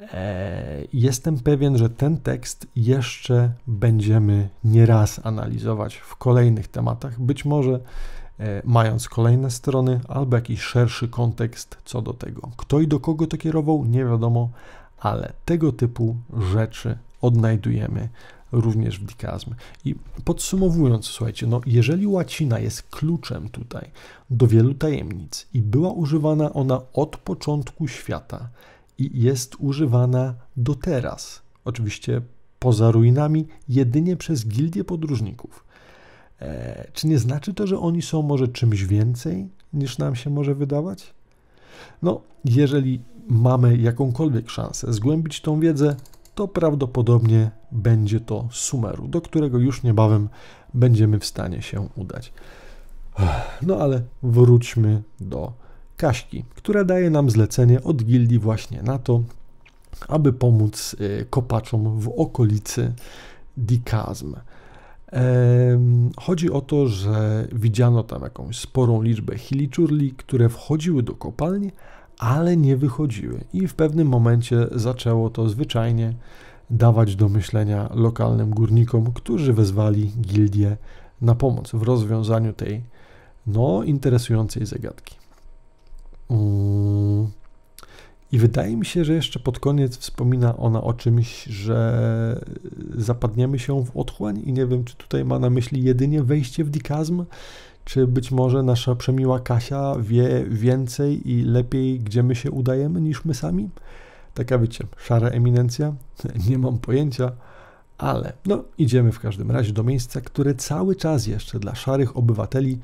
E, jestem pewien, że ten tekst jeszcze będziemy nieraz analizować w kolejnych tematach, być może e, mając kolejne strony albo jakiś szerszy kontekst co do tego. Kto i do kogo to kierował, nie wiadomo, ale tego typu rzeczy odnajdujemy również w dikazm. I podsumowując, słuchajcie, no jeżeli łacina jest kluczem tutaj do wielu tajemnic i była używana ona od początku świata, i jest używana do teraz. Oczywiście poza ruinami jedynie przez gildię podróżników. E, czy nie znaczy to, że oni są może czymś więcej niż nam się może wydawać? No, jeżeli mamy jakąkolwiek szansę zgłębić tą wiedzę, to prawdopodobnie będzie to Sumeru, do którego już niebawem będziemy w stanie się udać. No ale wróćmy do Kaśki, która daje nam zlecenie od gildii właśnie na to, aby pomóc y, kopaczom w okolicy Dikazm. Chodzi o to, że widziano tam jakąś sporą liczbę hiliczurli, które wchodziły do kopalni, ale nie wychodziły. I w pewnym momencie zaczęło to zwyczajnie dawać do myślenia lokalnym górnikom, którzy wezwali gildię na pomoc w rozwiązaniu tej no interesującej zagadki. Mm. I wydaje mi się, że jeszcze pod koniec wspomina ona o czymś, że zapadniemy się w otchłań i nie wiem, czy tutaj ma na myśli jedynie wejście w dikazm, czy być może nasza przemiła Kasia wie więcej i lepiej, gdzie my się udajemy, niż my sami? Taka wiecie, szara eminencja? <laughs> nie mam pojęcia, ale no idziemy w każdym razie do miejsca, które cały czas jeszcze dla szarych obywateli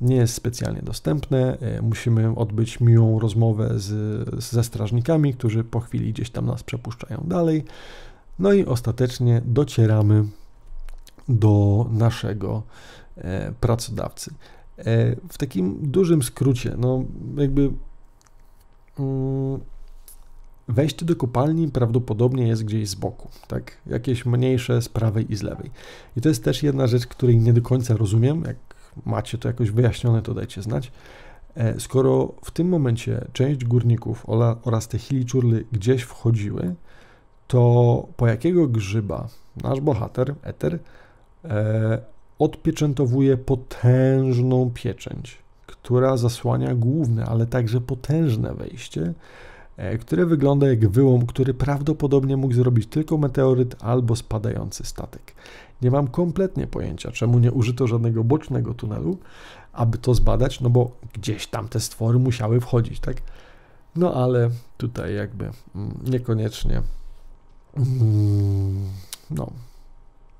nie jest specjalnie dostępne. E, musimy odbyć miłą rozmowę z, ze strażnikami, którzy po chwili gdzieś tam nas przepuszczają dalej. No i ostatecznie docieramy do naszego pracodawcy. E, w takim dużym skrócie, no jakby mm, wejście do kopalni prawdopodobnie jest gdzieś z boku, tak? Jakieś mniejsze z prawej i z lewej. I to jest też jedna rzecz, której nie do końca rozumiem, jak macie to jakoś wyjaśnione, to dajcie znać. E, skoro w tym momencie część górników oraz te hiliczurly gdzieś wchodziły, to po jakiego grzyba nasz bohater, Eter, e, odpieczętowuje potężną pieczęć, która zasłania główne, ale także potężne wejście, e, które wygląda jak wyłom, który prawdopodobnie mógł zrobić tylko meteoryt albo spadający statek. Nie mam kompletnie pojęcia, czemu nie użyto żadnego bocznego tunelu, aby to zbadać, no bo gdzieś tam te stwory musiały wchodzić, tak? No ale tutaj jakby mm, niekoniecznie. Mm, no.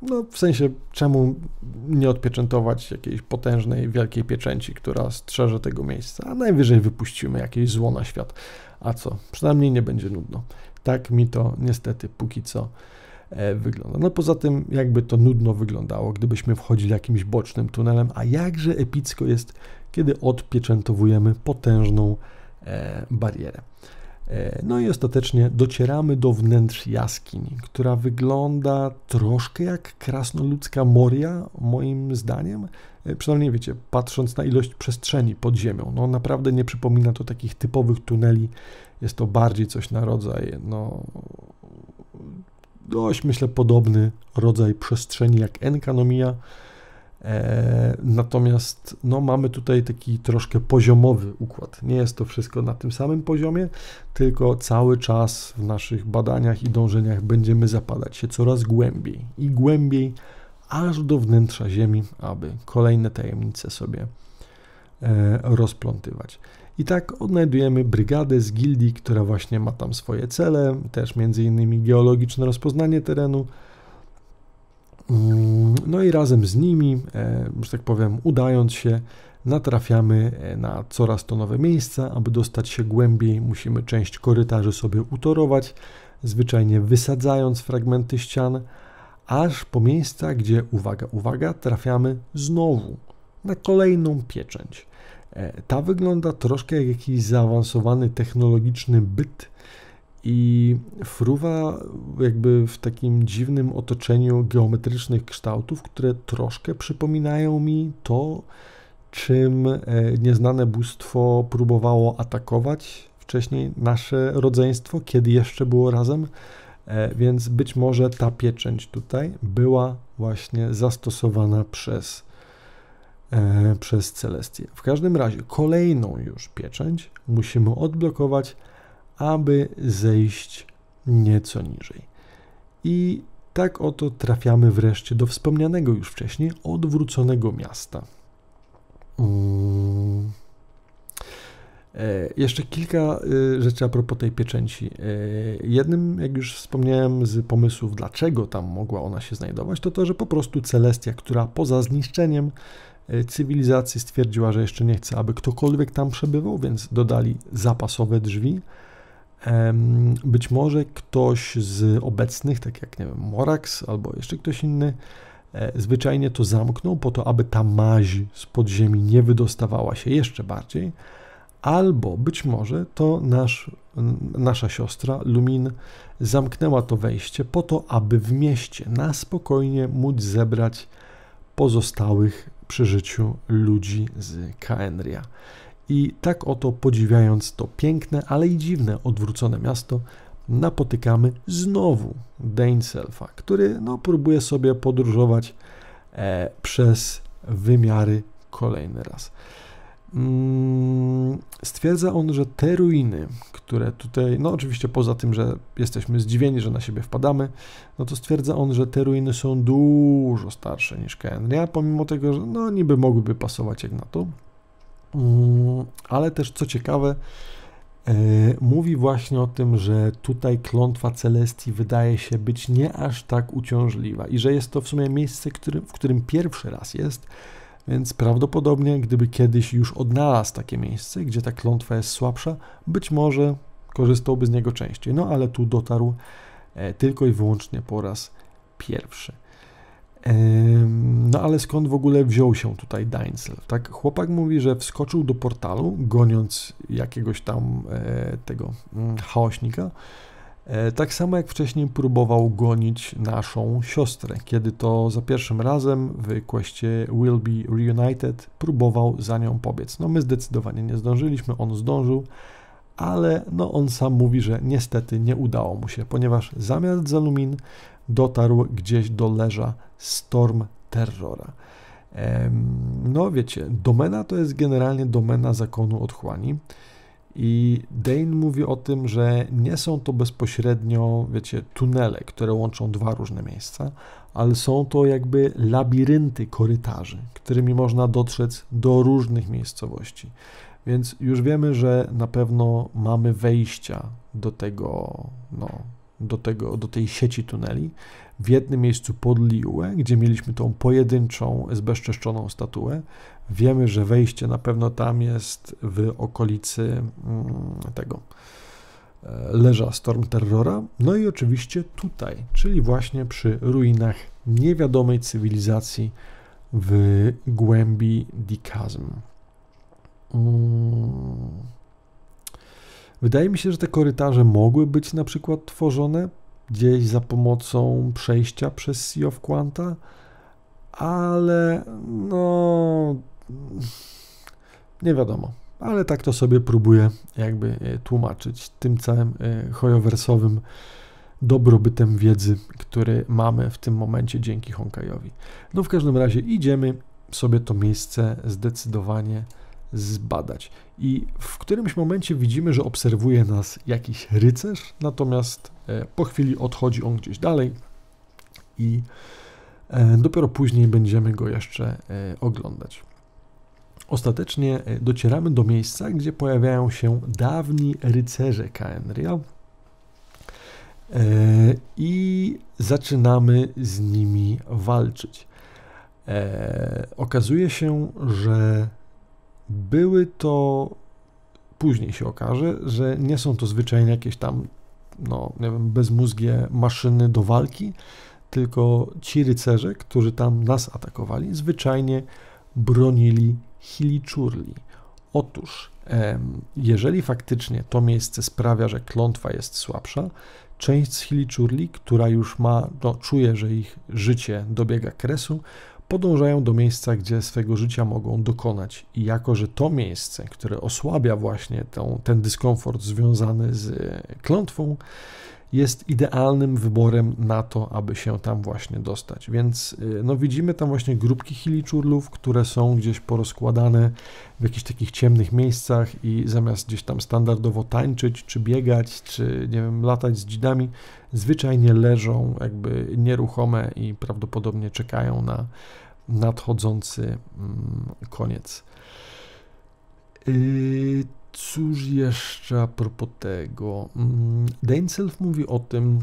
No, w sensie, czemu nie odpieczętować jakiejś potężnej, wielkiej pieczęci, która strzeże tego miejsca, a najwyżej wypuścimy jakieś zło na świat. A co? Przynajmniej nie będzie nudno. Tak mi to niestety póki co E, wygląda. No poza tym jakby to nudno wyglądało, gdybyśmy wchodzili jakimś bocznym tunelem, a jakże epicko jest, kiedy odpieczętowujemy potężną e, barierę. E, no i ostatecznie docieramy do wnętrz jaskini, która wygląda troszkę jak krasnoludzka Moria, moim zdaniem. Przynajmniej wiecie, patrząc na ilość przestrzeni pod ziemią, no naprawdę nie przypomina to takich typowych tuneli. Jest to bardziej coś na rodzaj no, dość, myślę, podobny rodzaj przestrzeni jak Enkanomia. E, natomiast no, mamy tutaj taki troszkę poziomowy układ. Nie jest to wszystko na tym samym poziomie, tylko cały czas w naszych badaniach i dążeniach będziemy zapadać się coraz głębiej i głębiej, aż do wnętrza Ziemi, aby kolejne tajemnice sobie e, rozplątywać. I tak odnajdujemy brygadę z gildii, która właśnie ma tam swoje cele, też między innymi geologiczne rozpoznanie terenu, no i razem z nimi, e, że tak powiem, udając się, natrafiamy e, na coraz to nowe miejsca. Aby dostać się głębiej, musimy część korytarzy sobie utorować, zwyczajnie wysadzając fragmenty ścian, aż po miejsca, gdzie, uwaga, uwaga, trafiamy znowu na kolejną pieczęć. E, ta wygląda troszkę jak jakiś zaawansowany technologiczny byt, i fruwa jakby w takim dziwnym otoczeniu geometrycznych kształtów, które troszkę przypominają mi to, czym e, nieznane bóstwo próbowało atakować wcześniej nasze rodzeństwo, kiedy jeszcze było razem. E, więc być może ta pieczęć tutaj była właśnie zastosowana przez, e, przez Celestię. W każdym razie kolejną już pieczęć musimy odblokować aby zejść nieco niżej. I tak oto trafiamy wreszcie do wspomnianego już wcześniej odwróconego miasta. Hmm. Jeszcze kilka e, rzeczy a propos tej pieczęci. E, jednym, jak już wspomniałem, z pomysłów, dlaczego tam mogła ona się znajdować, to to, że po prostu Celestia, która poza zniszczeniem cywilizacji stwierdziła, że jeszcze nie chce, aby ktokolwiek tam przebywał, więc dodali zapasowe drzwi być może ktoś z obecnych, tak jak nie wiem, Morax albo jeszcze ktoś inny, e, zwyczajnie to zamknął po to, aby ta maź z podziemi nie wydostawała się jeszcze bardziej, albo być może to nasz, nasza siostra Lumin zamknęła to wejście po to, aby w mieście na spokojnie móc zebrać pozostałych przy życiu ludzi z Kaenria. I tak oto podziwiając to piękne, ale i dziwne odwrócone miasto, napotykamy znowu Daneselfa, który no, próbuje sobie podróżować e, przez wymiary kolejny raz. Mm, stwierdza on, że te ruiny, które tutaj, no oczywiście poza tym, że jesteśmy zdziwieni, że na siebie wpadamy, no to stwierdza on, że te ruiny są dużo starsze niż Kenria, pomimo tego, że no niby mogłyby pasować jak na to, ale też co ciekawe, e, mówi właśnie o tym, że tutaj klątwa Celestii wydaje się być nie aż tak uciążliwa i że jest to w sumie miejsce, w którym pierwszy raz jest, więc prawdopodobnie gdyby kiedyś już odnalazł takie miejsce, gdzie ta klątwa jest słabsza, być może korzystałby z niego częściej. No ale tu dotarł e, tylko i wyłącznie po raz pierwszy. No ale skąd w ogóle wziął się tutaj Dainsel? Tak, chłopak mówi, że wskoczył do portalu, goniąc jakiegoś tam e, tego mm, chaośnika. E, tak samo jak wcześniej próbował gonić naszą siostrę, kiedy to za pierwszym razem w kwestii Will Be Reunited próbował za nią pobiec. No my zdecydowanie nie zdążyliśmy, on zdążył, ale no on sam mówi, że niestety nie udało mu się, ponieważ zamiast za Lumin dotarł gdzieś do leża Storm Terrora. No wiecie, domena to jest generalnie domena zakonu otchłani i Dane mówi o tym, że nie są to bezpośrednio, wiecie, tunele, które łączą dwa różne miejsca, ale są to jakby labirynty korytarzy, którymi można dotrzeć do różnych miejscowości. Więc już wiemy, że na pewno mamy wejścia do tego, no, do, tego, do tej sieci tuneli. W jednym miejscu pod Liuę, gdzie mieliśmy tą pojedynczą, zbezczeszczoną statuę. Wiemy, że wejście na pewno tam jest w okolicy mm, tego e, leża Storm Terrora. No i oczywiście tutaj, czyli właśnie przy ruinach niewiadomej cywilizacji w głębi Dikazm. Mm. Wydaje mi się, że te korytarze mogły być na przykład tworzone gdzieś za pomocą przejścia przez Sea of Quanta, ale no nie wiadomo. Ale tak to sobie próbuję jakby e, tłumaczyć tym całym e, hojowersowym dobrobytem wiedzy, który mamy w tym momencie dzięki Honkajowi. No w każdym razie idziemy sobie to miejsce zdecydowanie zbadać. I w którymś momencie widzimy, że obserwuje nas jakiś rycerz, natomiast e, po chwili odchodzi on gdzieś dalej i e, dopiero później będziemy go jeszcze e, oglądać. Ostatecznie docieramy do miejsca, gdzie pojawiają się dawni rycerze Kaenria i zaczynamy z nimi walczyć. Okazuje się, że były to, później się okaże, że nie są to zwyczajnie jakieś tam, no nie wiem, bezmózgie maszyny do walki, tylko ci rycerze, którzy tam nas atakowali, zwyczajnie bronili Hiliczurli. Otóż, jeżeli faktycznie to miejsce sprawia, że klątwa jest słabsza, część z Hiliczurli, która już ma, no, czuje, że ich życie dobiega kresu, podążają do miejsca, gdzie swego życia mogą dokonać. I jako, że to miejsce, które osłabia właśnie tą, ten dyskomfort związany z klątwą, jest idealnym wyborem na to, aby się tam właśnie dostać. Więc y, no, widzimy tam właśnie grupki hiliczurlów, które są gdzieś porozkładane w jakichś takich ciemnych miejscach i zamiast gdzieś tam standardowo tańczyć, czy biegać, czy nie wiem, latać z dzidami, zwyczajnie leżą jakby nieruchome i prawdopodobnie czekają na nadchodzący mm, koniec. Y, Cóż jeszcze a propos tego? Mm, Dainself mówi o tym,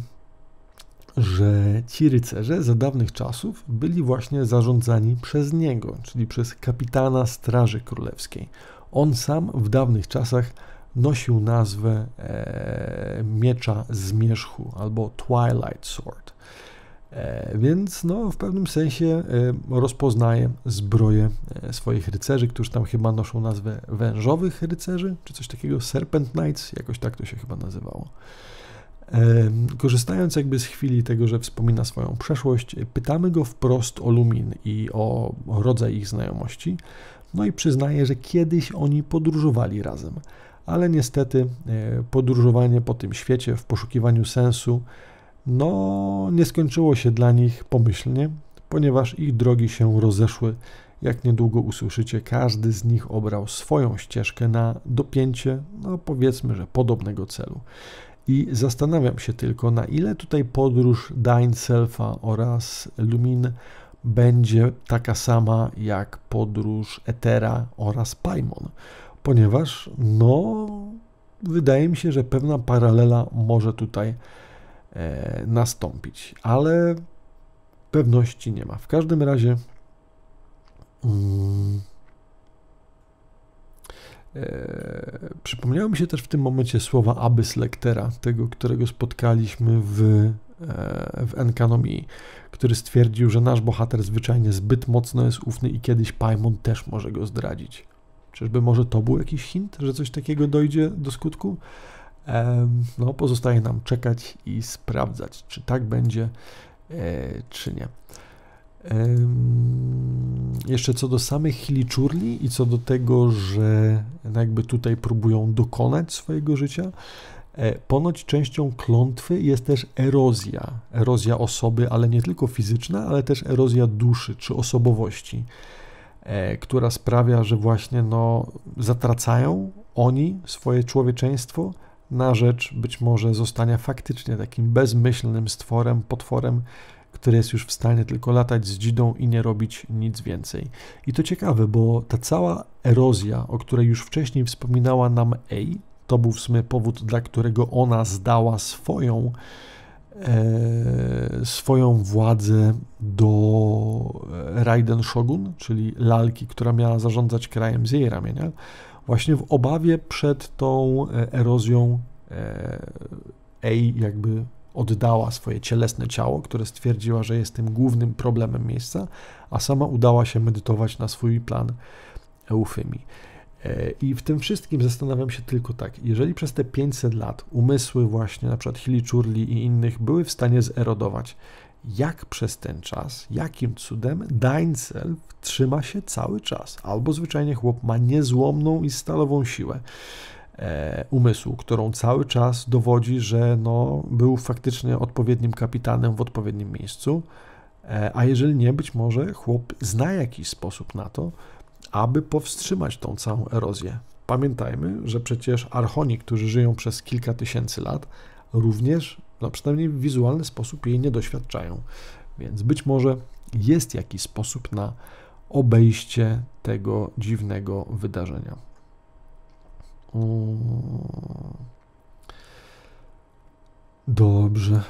że ci rycerze za dawnych czasów byli właśnie zarządzani przez niego, czyli przez kapitana Straży Królewskiej. On sam w dawnych czasach nosił nazwę e, miecza zmierzchu albo Twilight Sword. E, więc no, w pewnym sensie e, rozpoznaje zbroję e, swoich rycerzy, którzy tam chyba noszą nazwę wężowych rycerzy, czy coś takiego, Serpent Knights, jakoś tak to się chyba nazywało. Korzystając jakby z chwili tego, że wspomina swoją przeszłość, pytamy go wprost o Lumin i o rodzaj ich znajomości. No i przyznaje, że kiedyś oni podróżowali razem, ale niestety podróżowanie po tym świecie w poszukiwaniu sensu no nie skończyło się dla nich pomyślnie, ponieważ ich drogi się rozeszły. Jak niedługo usłyszycie, każdy z nich obrał swoją ścieżkę na dopięcie, no powiedzmy, że podobnego celu. I zastanawiam się tylko, na ile tutaj podróż Dain Selfa oraz Lumin będzie taka sama jak podróż Etera oraz Paimon, ponieważ no wydaje mi się, że pewna paralela może tutaj E, nastąpić, ale pewności nie ma. W każdym razie mm, e, przypomniały mi się też w tym momencie słowa Abyss Lectera, tego, którego spotkaliśmy w, e, w Enkanomii, który stwierdził, że nasz bohater zwyczajnie zbyt mocno jest ufny i kiedyś Paimon też może go zdradzić. Czyżby może to był jakiś hint, że coś takiego dojdzie do skutku? No, pozostaje nam czekać i sprawdzać, czy tak będzie, e, czy nie. Jeszcze co do samych Hiliczurli i co do tego, że jakby tutaj próbują dokonać swojego życia, e, ponoć częścią klątwy jest też erozja. Erozja osoby, ale nie tylko fizyczna, ale też erozja duszy czy osobowości, która sprawia, że właśnie no, zatracają oni swoje człowieczeństwo, na rzecz być może zostania faktycznie takim bezmyślnym stworem, potworem, który jest już w stanie tylko latać z dzidą i nie robić nic więcej. I to ciekawe, bo ta cała erozja, o której już wcześniej wspominała nam Ei, to był w sumie powód, dla którego ona zdała swoją, e, swoją władzę do Raiden Shogun, czyli lalki, która miała zarządzać krajem z jej ramienia właśnie w obawie przed tą e, erozją e, Ej jakby oddała swoje cielesne ciało, które stwierdziła, że jest tym głównym problemem miejsca, a sama udała się medytować na swój plan Eufymii. E, I w tym wszystkim zastanawiam się tylko tak, jeżeli przez te 500 lat umysły właśnie na przykład Hiliczurli i innych były w stanie zerodować, jak przez ten czas, jakim cudem Dainzel trzyma się cały czas. Albo zwyczajnie chłop ma niezłomną i stalową siłę e, umysłu, którą cały czas dowodzi, że no, był faktycznie odpowiednim kapitanem w odpowiednim miejscu. E, a jeżeli nie, być może chłop zna jakiś sposób na to, aby powstrzymać tą całą erozję. Pamiętajmy, że przecież archoni, którzy żyją przez kilka tysięcy lat, również, no przynajmniej w wizualny sposób jej nie doświadczają. Więc być może jest jakiś sposób na obejście tego dziwnego wydarzenia. Mm. Dobrze.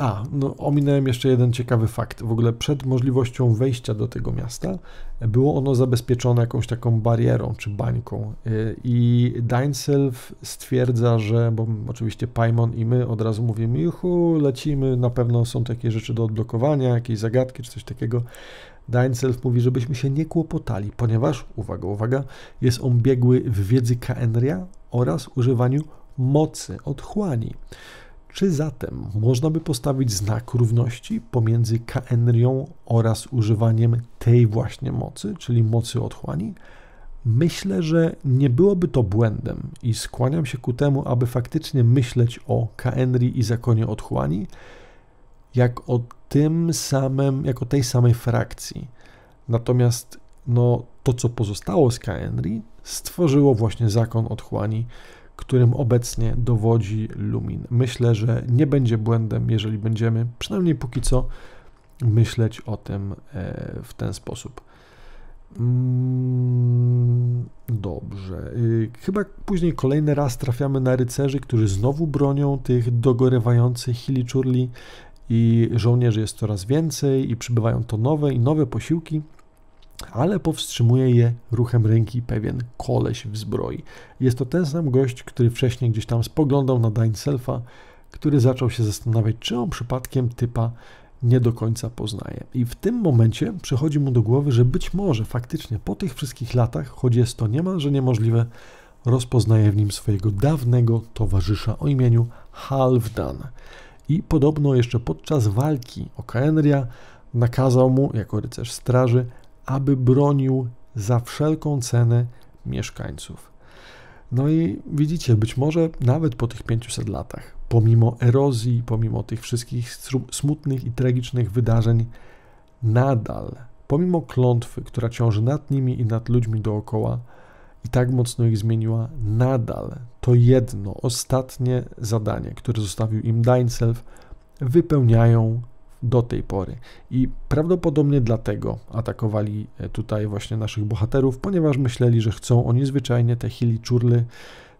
A, no ominąłem jeszcze jeden ciekawy fakt. W ogóle przed możliwością wejścia do tego miasta było ono zabezpieczone jakąś taką barierą czy bańką. Y, I Dainself stwierdza, że, bo oczywiście Paimon i my od razu mówimy, juhu, lecimy, na pewno są takie rzeczy do odblokowania, jakieś zagadki czy coś takiego. Dainself mówi, żebyśmy się nie kłopotali, ponieważ, uwaga, uwaga, jest on biegły w wiedzy Kaenria oraz używaniu mocy otchłani. Czy zatem można by postawić znak równości pomiędzy Kaenrią oraz używaniem tej właśnie mocy, czyli mocy otchłani? Myślę, że nie byłoby to błędem i skłaniam się ku temu, aby faktycznie myśleć o Kaenri i zakonie otchłani jak o tym samym, jako tej samej frakcji. Natomiast no, to, co pozostało z Kaenri, stworzyło właśnie zakon otchłani, którym obecnie dowodzi Lumin. Myślę, że nie będzie błędem, jeżeli będziemy, przynajmniej póki co, myśleć o tym e, w ten sposób. Mm, dobrze. Y, chyba później kolejny raz trafiamy na rycerzy, którzy znowu bronią tych dogorewających hiliczurli i żołnierzy jest coraz więcej i przybywają to nowe i nowe posiłki, ale powstrzymuje je ruchem ręki pewien koleś w zbroi. Jest to ten sam gość, który wcześniej gdzieś tam spoglądał na Dainselfa, który zaczął się zastanawiać, czy on przypadkiem typa nie do końca poznaje. I w tym momencie przychodzi mu do głowy, że być może faktycznie po tych wszystkich latach, choć jest to niemalże niemożliwe, rozpoznaje w nim swojego dawnego towarzysza o imieniu Halfdan i podobno jeszcze podczas walki o Kaenria nakazał mu, jako rycerz straży, aby bronił za wszelką cenę mieszkańców. No i widzicie, być może nawet po tych 500 latach, pomimo erozji, pomimo tych wszystkich smutnych i tragicznych wydarzeń, nadal, pomimo klątwy, która ciąży nad nimi i nad ludźmi dookoła, i tak mocno ich zmieniła, nadal to jedno, ostatnie zadanie, które zostawił im Dainself, wypełniają do tej pory. I prawdopodobnie dlatego atakowali e, tutaj właśnie naszych bohaterów, ponieważ myśleli, że chcą oni zwyczajnie te Hili Czurly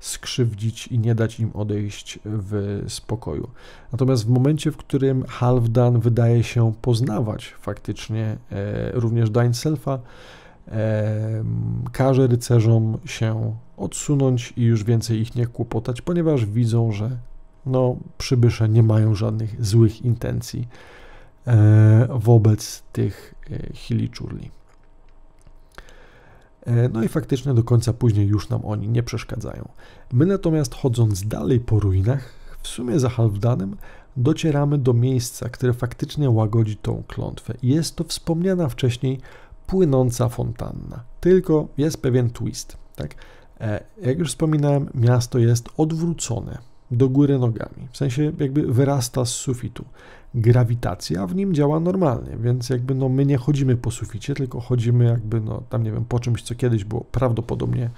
skrzywdzić i nie dać im odejść w spokoju. Natomiast w momencie, w którym Halfdan wydaje się poznawać faktycznie e, również Dainselfa, każe rycerzom się odsunąć i już więcej ich nie kłopotać, ponieważ widzą, że no, przybysze nie mają żadnych złych intencji e, wobec tych e, hiliczurli. E, no i faktycznie do końca później już nam oni nie przeszkadzają. My natomiast chodząc dalej po ruinach, w sumie za Halfdanem, docieramy do miejsca, które faktycznie łagodzi tą klątwę. Jest to wspomniana wcześniej płynąca fontanna. Tylko jest pewien twist. Tak? E, jak już wspominałem, miasto jest odwrócone do góry nogami. W sensie jakby wyrasta z sufitu. Grawitacja w nim działa normalnie, więc jakby no my nie chodzimy po suficie, tylko chodzimy jakby no tam nie wiem po czymś, co kiedyś było prawdopodobnie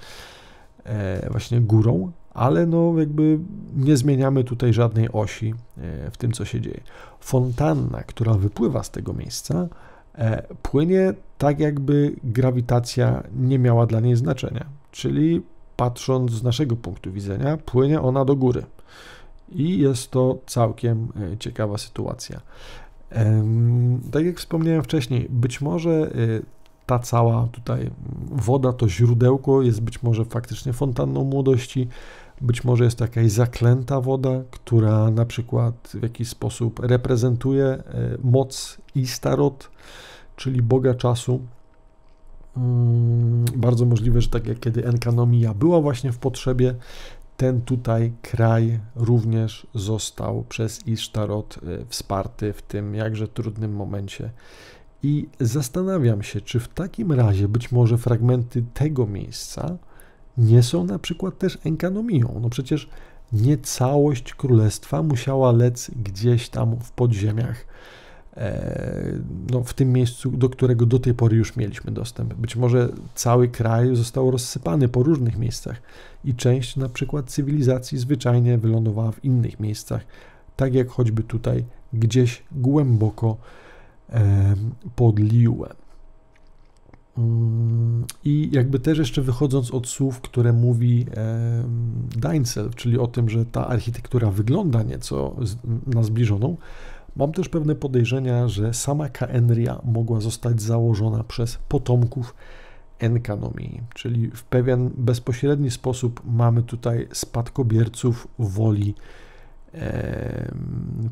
e, właśnie górą, ale no jakby nie zmieniamy tutaj żadnej osi e, w tym, co się dzieje. Fontanna, która wypływa z tego miejsca, E, płynie tak, jakby grawitacja nie miała dla niej znaczenia. Czyli patrząc z naszego punktu widzenia, płynie ona do góry. I jest to całkiem e, ciekawa sytuacja. Tak jak wspomniałem wcześniej, być może e, ta cała tutaj woda, to źródełko jest być może faktycznie fontanną młodości, być może jest to jakaś zaklęta woda, która na przykład w jakiś sposób reprezentuje moc Istarot, czyli Boga czasu. Mm, bardzo możliwe, że tak jak kiedy Enkanomia była właśnie w potrzebie, ten tutaj kraj również został przez Isztarot e, wsparty w tym jakże trudnym momencie. I zastanawiam się, czy w takim razie być może fragmenty tego miejsca nie są na przykład też Enkanomią. No przecież nie całość królestwa musiała lec gdzieś tam w podziemiach e, no, w tym miejscu, do którego do tej pory już mieliśmy dostęp. Być może cały kraj został rozsypany po różnych miejscach i część na przykład cywilizacji zwyczajnie wylądowała w innych miejscach, tak jak choćby tutaj gdzieś głęboko pod Liuem. Mm, I jakby też jeszcze wychodząc od słów, które mówi Dainsel, czyli o tym, że ta architektura wygląda nieco na zbliżoną, mam też pewne podejrzenia, że sama Kaenria mogła zostać założona przez potomków Enkanomii, czyli w pewien bezpośredni sposób mamy tutaj spadkobierców woli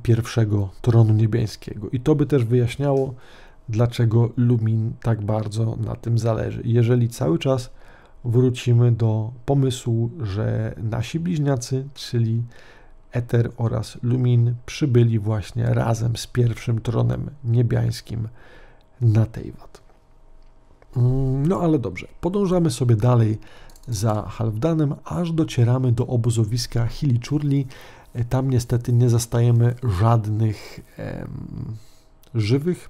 pierwszego tronu niebiańskiego. I to by też wyjaśniało, dlaczego Lumin tak bardzo na tym zależy. Jeżeli cały czas wrócimy do pomysłu, że nasi bliźniacy, czyli Eter oraz Lumin, przybyli właśnie razem z pierwszym tronem niebiańskim na Teyvat. Mm, no ale dobrze, podążamy sobie dalej za Halfdanem, aż docieramy do obozowiska Hiliczurli. Tam niestety nie zastajemy żadnych em, żywych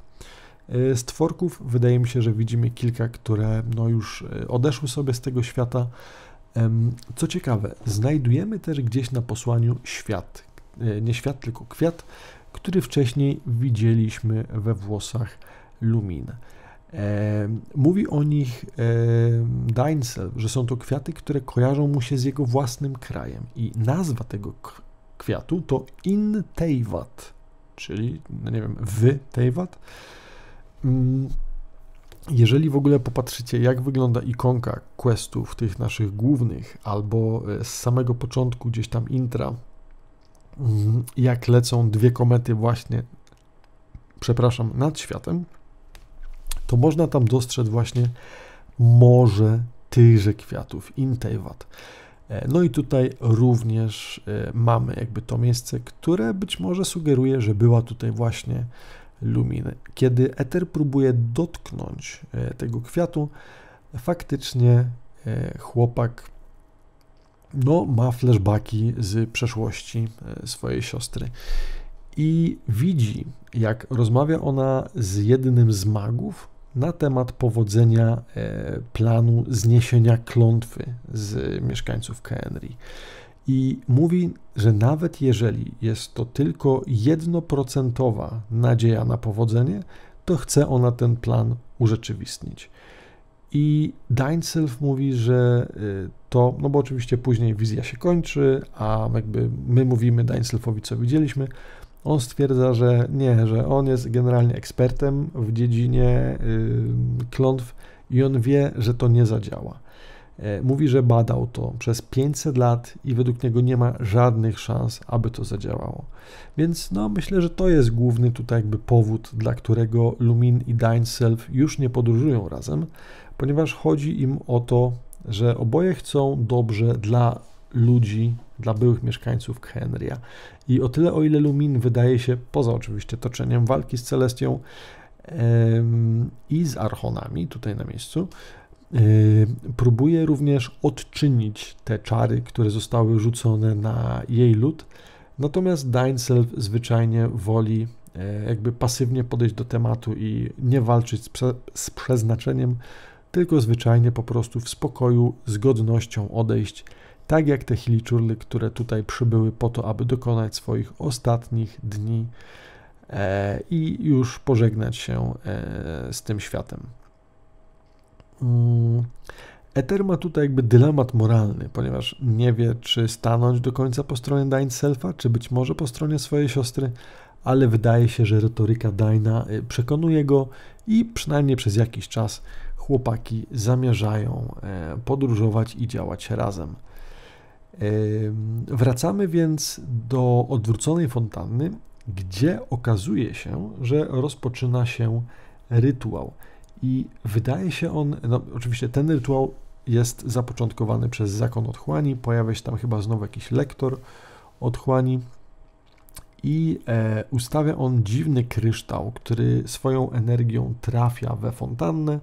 E, stworków. Wydaje mi się, że widzimy kilka, które no już e, odeszły sobie z tego świata. Co ciekawe, znajdujemy też gdzieś na posłaniu świat, e, nie świat, tylko kwiat, który wcześniej widzieliśmy we włosach Lumin. Mówi o nich Dainsel, że są to kwiaty, które kojarzą mu się z jego własnym krajem i nazwa tego kwiatu to In Teyvat, czyli, no nie wiem, w Teyvat. Mm, jeżeli w ogóle popatrzycie, jak wygląda ikonka questów tych naszych głównych, albo e, z samego początku gdzieś tam intra, mm, jak lecą dwie komety właśnie, przepraszam, nad światem, to można tam dostrzec właśnie morze tychże kwiatów, Intejwat. E, no i tutaj również e, mamy jakby to miejsce, które być może sugeruje, że była tutaj właśnie lumin. Kiedy eter próbuje dotknąć e, tego kwiatu, faktycznie chłopak no, ma flashbacki z przeszłości swojej siostry i widzi, jak rozmawia ona z jednym z magów na temat powodzenia planu zniesienia klątwy z mieszkańców Kenry. I mówi, że nawet jeżeli jest to tylko jednoprocentowa nadzieja na powodzenie, to chce ona ten plan urzeczywistnić. I Deinself mówi, że y, to, no bo oczywiście później wizja się kończy, a jakby my mówimy Deinselfowi, co widzieliśmy. On stwierdza, że nie, że on jest generalnie ekspertem w dziedzinie y, klątw i on wie, że to nie zadziała. E, mówi, że badał to przez 500 lat i według niego nie ma żadnych szans, aby to zadziałało. Więc no, myślę, że to jest główny tutaj jakby powód, dla którego Lumin i Self już nie podróżują razem, ponieważ chodzi im o to, że oboje chcą dobrze dla ludzi, dla byłych mieszkańców Henrya. I o tyle, o ile Lumin wydaje się, poza oczywiście toczeniem walki z Celestią, i z Archonami tutaj na miejscu, Yy, próbuje również odczynić te czary, które zostały rzucone na jej lud. Natomiast Dainsel zwyczajnie woli e, jakby pasywnie podejść do tematu i nie walczyć z, prze, z przeznaczeniem, tylko zwyczajnie po prostu w spokoju, z godnością odejść, tak jak te hiliczurly, które tutaj przybyły po to, aby dokonać swoich ostatnich dni e, i już pożegnać się e, z tym światem. Mm, Ether ma tutaj jakby dylemat moralny, ponieważ nie wie, czy stanąć do końca po stronie Dain Selfa, czy być może po stronie swojej siostry, ale wydaje się, że retoryka Daina y, przekonuje go i przynajmniej przez jakiś czas chłopaki zamierzają e, podróżować i działać razem. Wracamy więc do odwróconej fontanny, gdzie okazuje się, że rozpoczyna się rytuał. I wydaje się on, no oczywiście ten rytuał jest zapoczątkowany przez zakon otchłani, pojawia się tam chyba znowu jakiś lektor otchłani i e, ustawia on dziwny kryształ, który swoją energią trafia we fontannę,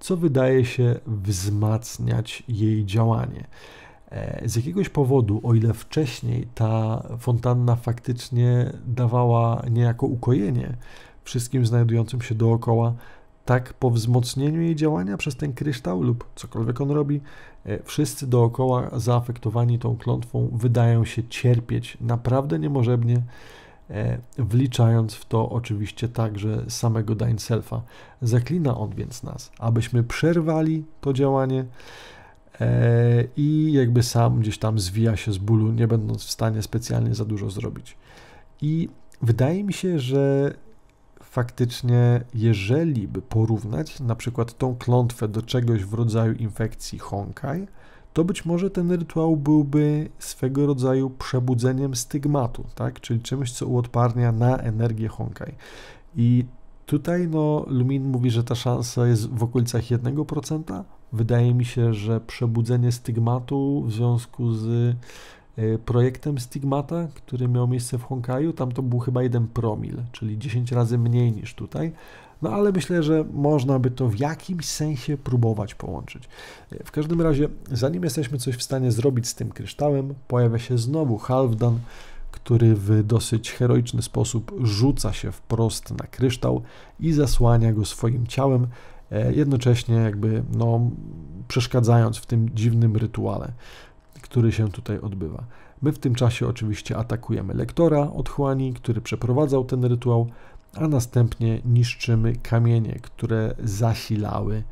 co wydaje się wzmacniać jej działanie. E, z jakiegoś powodu, o ile wcześniej ta fontanna faktycznie dawała niejako ukojenie, wszystkim znajdującym się dookoła, tak po wzmocnieniu jej działania przez ten kryształ lub cokolwiek on robi, e, wszyscy dookoła zaafektowani tą klątwą wydają się cierpieć naprawdę niemożebnie, e, wliczając w to oczywiście także samego Dain Selfa. Zaklina on więc nas, abyśmy przerwali to działanie i jakby sam gdzieś tam zwija się z bólu, nie będąc w stanie specjalnie za dużo zrobić. I wydaje mi się, że faktycznie, jeżeli by porównać na przykład tą klątwę do czegoś w rodzaju infekcji Honkai, to być może ten rytuał byłby swego rodzaju przebudzeniem stygmatu, tak? czyli czymś, co uodparnia na energię Honkai. I tutaj no, Lumin mówi, że ta szansa jest w okolicach 1%. Wydaje mi się, że przebudzenie stygmatu w związku z E, projektem Stigmata, który miał miejsce w Honkaju. Tam to był chyba 1 promil, czyli 10 razy mniej niż tutaj. No ale myślę, że można by to w jakimś sensie próbować połączyć. E, w każdym razie, zanim jesteśmy coś w stanie zrobić z tym kryształem, pojawia się znowu Halfdan, który w dosyć heroiczny sposób rzuca się wprost na kryształ i zasłania go swoim ciałem, jednocześnie jakby no, przeszkadzając w tym dziwnym rytuale który się tutaj odbywa. My w tym czasie oczywiście atakujemy lektora otchłani, który przeprowadzał ten rytuał, a następnie niszczymy kamienie, które zasilały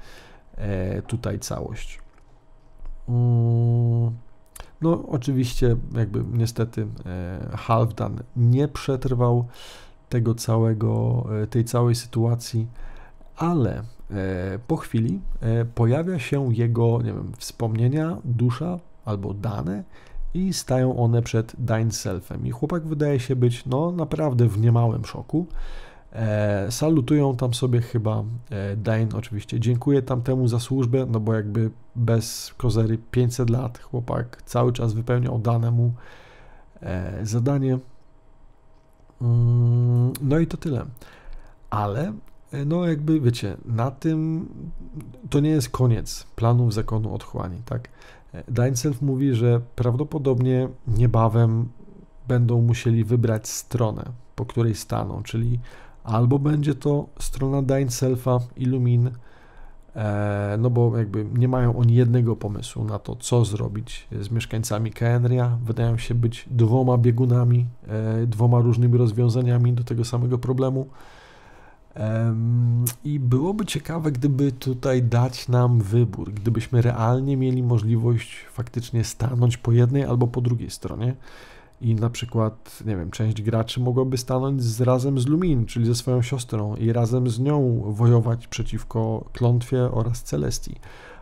e, tutaj całość. Mm, no, oczywiście, jakby niestety e, Halfdan nie przetrwał tego całego, e, tej całej sytuacji, ale po chwili pojawia się jego, nie wiem, wspomnienia, dusza, albo dane i stają one przed Dine Selfem. I chłopak wydaje się być no naprawdę w niemałym szoku. E, salutują tam sobie chyba e, Dane oczywiście. Dziękuję tamtemu za służbę, no bo jakby bez kozery 500 lat chłopak cały czas wypełniał danemu e, zadanie. Mm, no i to tyle. Ale e, no jakby wiecie, na tym to nie jest koniec planów zakonu otchłani, tak? Dainself mówi, że prawdopodobnie niebawem będą musieli wybrać stronę, po której staną, czyli albo będzie to strona Dainselfa, Illumin, e, no bo jakby nie mają oni jednego pomysłu na to, co zrobić z mieszkańcami Kenria. Wydają się być dwoma biegunami, e, dwoma różnymi rozwiązaniami do tego samego problemu. I byłoby ciekawe, gdyby tutaj dać nam wybór, gdybyśmy realnie mieli możliwość faktycznie stanąć po jednej albo po drugiej stronie i na przykład, nie wiem, część graczy mogłaby stanąć z, razem z Lumin, czyli ze swoją siostrą i razem z nią wojować przeciwko Klątwie oraz Celestii.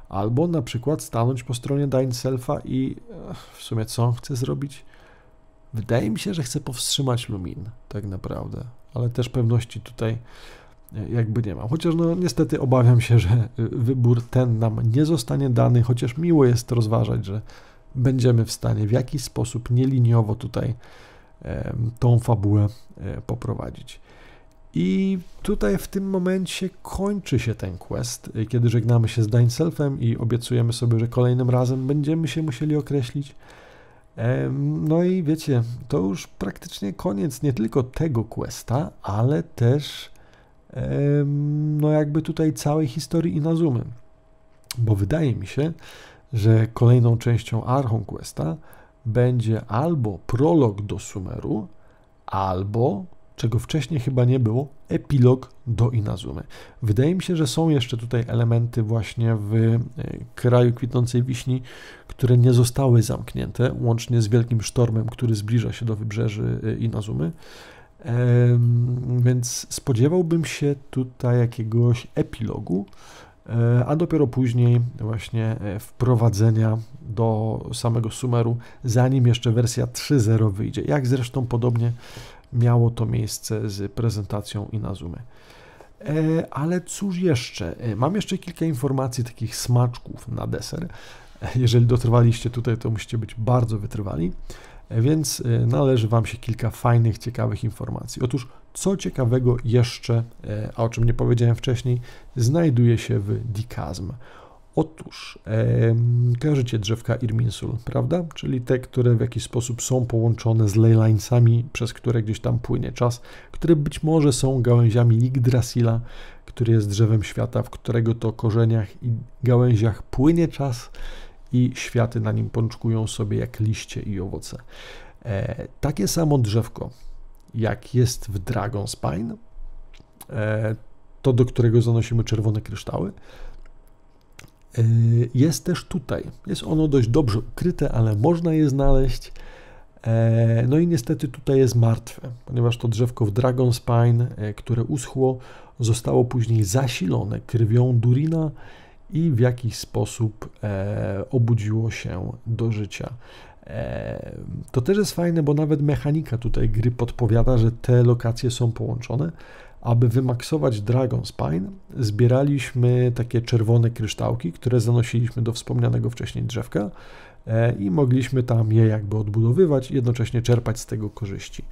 Albo na przykład stanąć po stronie Dain Selfa i w sumie co chce zrobić? Wydaje mi się, że chce powstrzymać Lumin, tak naprawdę, ale też pewności tutaj jakby nie ma. Chociaż no niestety obawiam się, że wybór ten nam nie zostanie dany, chociaż miło jest rozważać, że będziemy w stanie w jakiś sposób nieliniowo tutaj e, tą fabułę e, poprowadzić. I tutaj w tym momencie kończy się ten quest, kiedy żegnamy się z Dainselfem i obiecujemy sobie, że kolejnym razem będziemy się musieli określić. No i wiecie, to już praktycznie koniec nie tylko tego questa, ale też no jakby tutaj całej historii Inazumy. Bo wydaje mi się, że kolejną częścią Archon Questa będzie albo prolog do Sumeru, albo, czego wcześniej chyba nie było, epilog do Inazumy. Wydaje mi się, że są jeszcze tutaj elementy właśnie w e, kraju kwitnącej wiśni, które nie zostały zamknięte, łącznie z wielkim sztormem, który zbliża się do wybrzeży e, Inazumy. Więc spodziewałbym się tutaj jakiegoś epilogu, e, a dopiero później właśnie e, wprowadzenia do samego Sumeru, zanim jeszcze wersja 3.0 wyjdzie. Jak zresztą podobnie miało to miejsce z prezentacją Inazumy. E, ale cóż jeszcze? Mam jeszcze kilka informacji, takich smaczków na deser. Jeżeli dotrwaliście tutaj, to musicie być bardzo wytrwali więc y, należy Wam się kilka fajnych, ciekawych informacji. Otóż, co ciekawego jeszcze, y, a o czym nie powiedziałem wcześniej, znajduje się w Dikazm. Otóż e, drzewka Irminsul, prawda? Czyli te, które w jakiś sposób są połączone z leylinesami, przez które gdzieś tam płynie czas, które być może są gałęziami Yggdrasila, który jest drzewem świata, w którego to korzeniach i gałęziach płynie czas i światy na nim pączkują sobie jak liście i owoce. E, takie samo drzewko, jak jest w Dragonspine, e, to do którego zanosimy czerwone kryształy, e, jest też tutaj. Jest ono dość dobrze ukryte, ale można je znaleźć. E, no i niestety tutaj jest martwe, ponieważ to drzewko w Dragonspine, e, które uschło, zostało później zasilone krwią Durina i w jakiś sposób e, obudziło się do życia. E, to też jest fajne, bo nawet mechanika tutaj gry podpowiada, że te lokacje są połączone. Aby wymaksować Dragon Spine, zbieraliśmy takie czerwone kryształki, które zanosiliśmy do wspomnianego wcześniej drzewka e, i mogliśmy tam je jakby odbudowywać, jednocześnie czerpać z tego korzyści.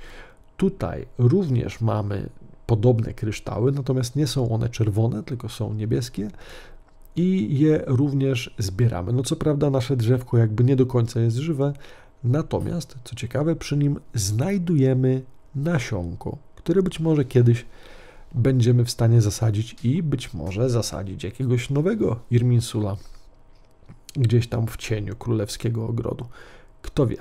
Tutaj również mamy podobne kryształy, natomiast nie są one czerwone, tylko są niebieskie i je również zbieramy. No co prawda nasze drzewko jakby nie do końca jest żywe, natomiast co ciekawe przy nim znajdujemy nasionko, które być może kiedyś będziemy w stanie zasadzić i być może zasadzić jakiegoś nowego Irminsula gdzieś tam w cieniu królewskiego ogrodu. Kto wie.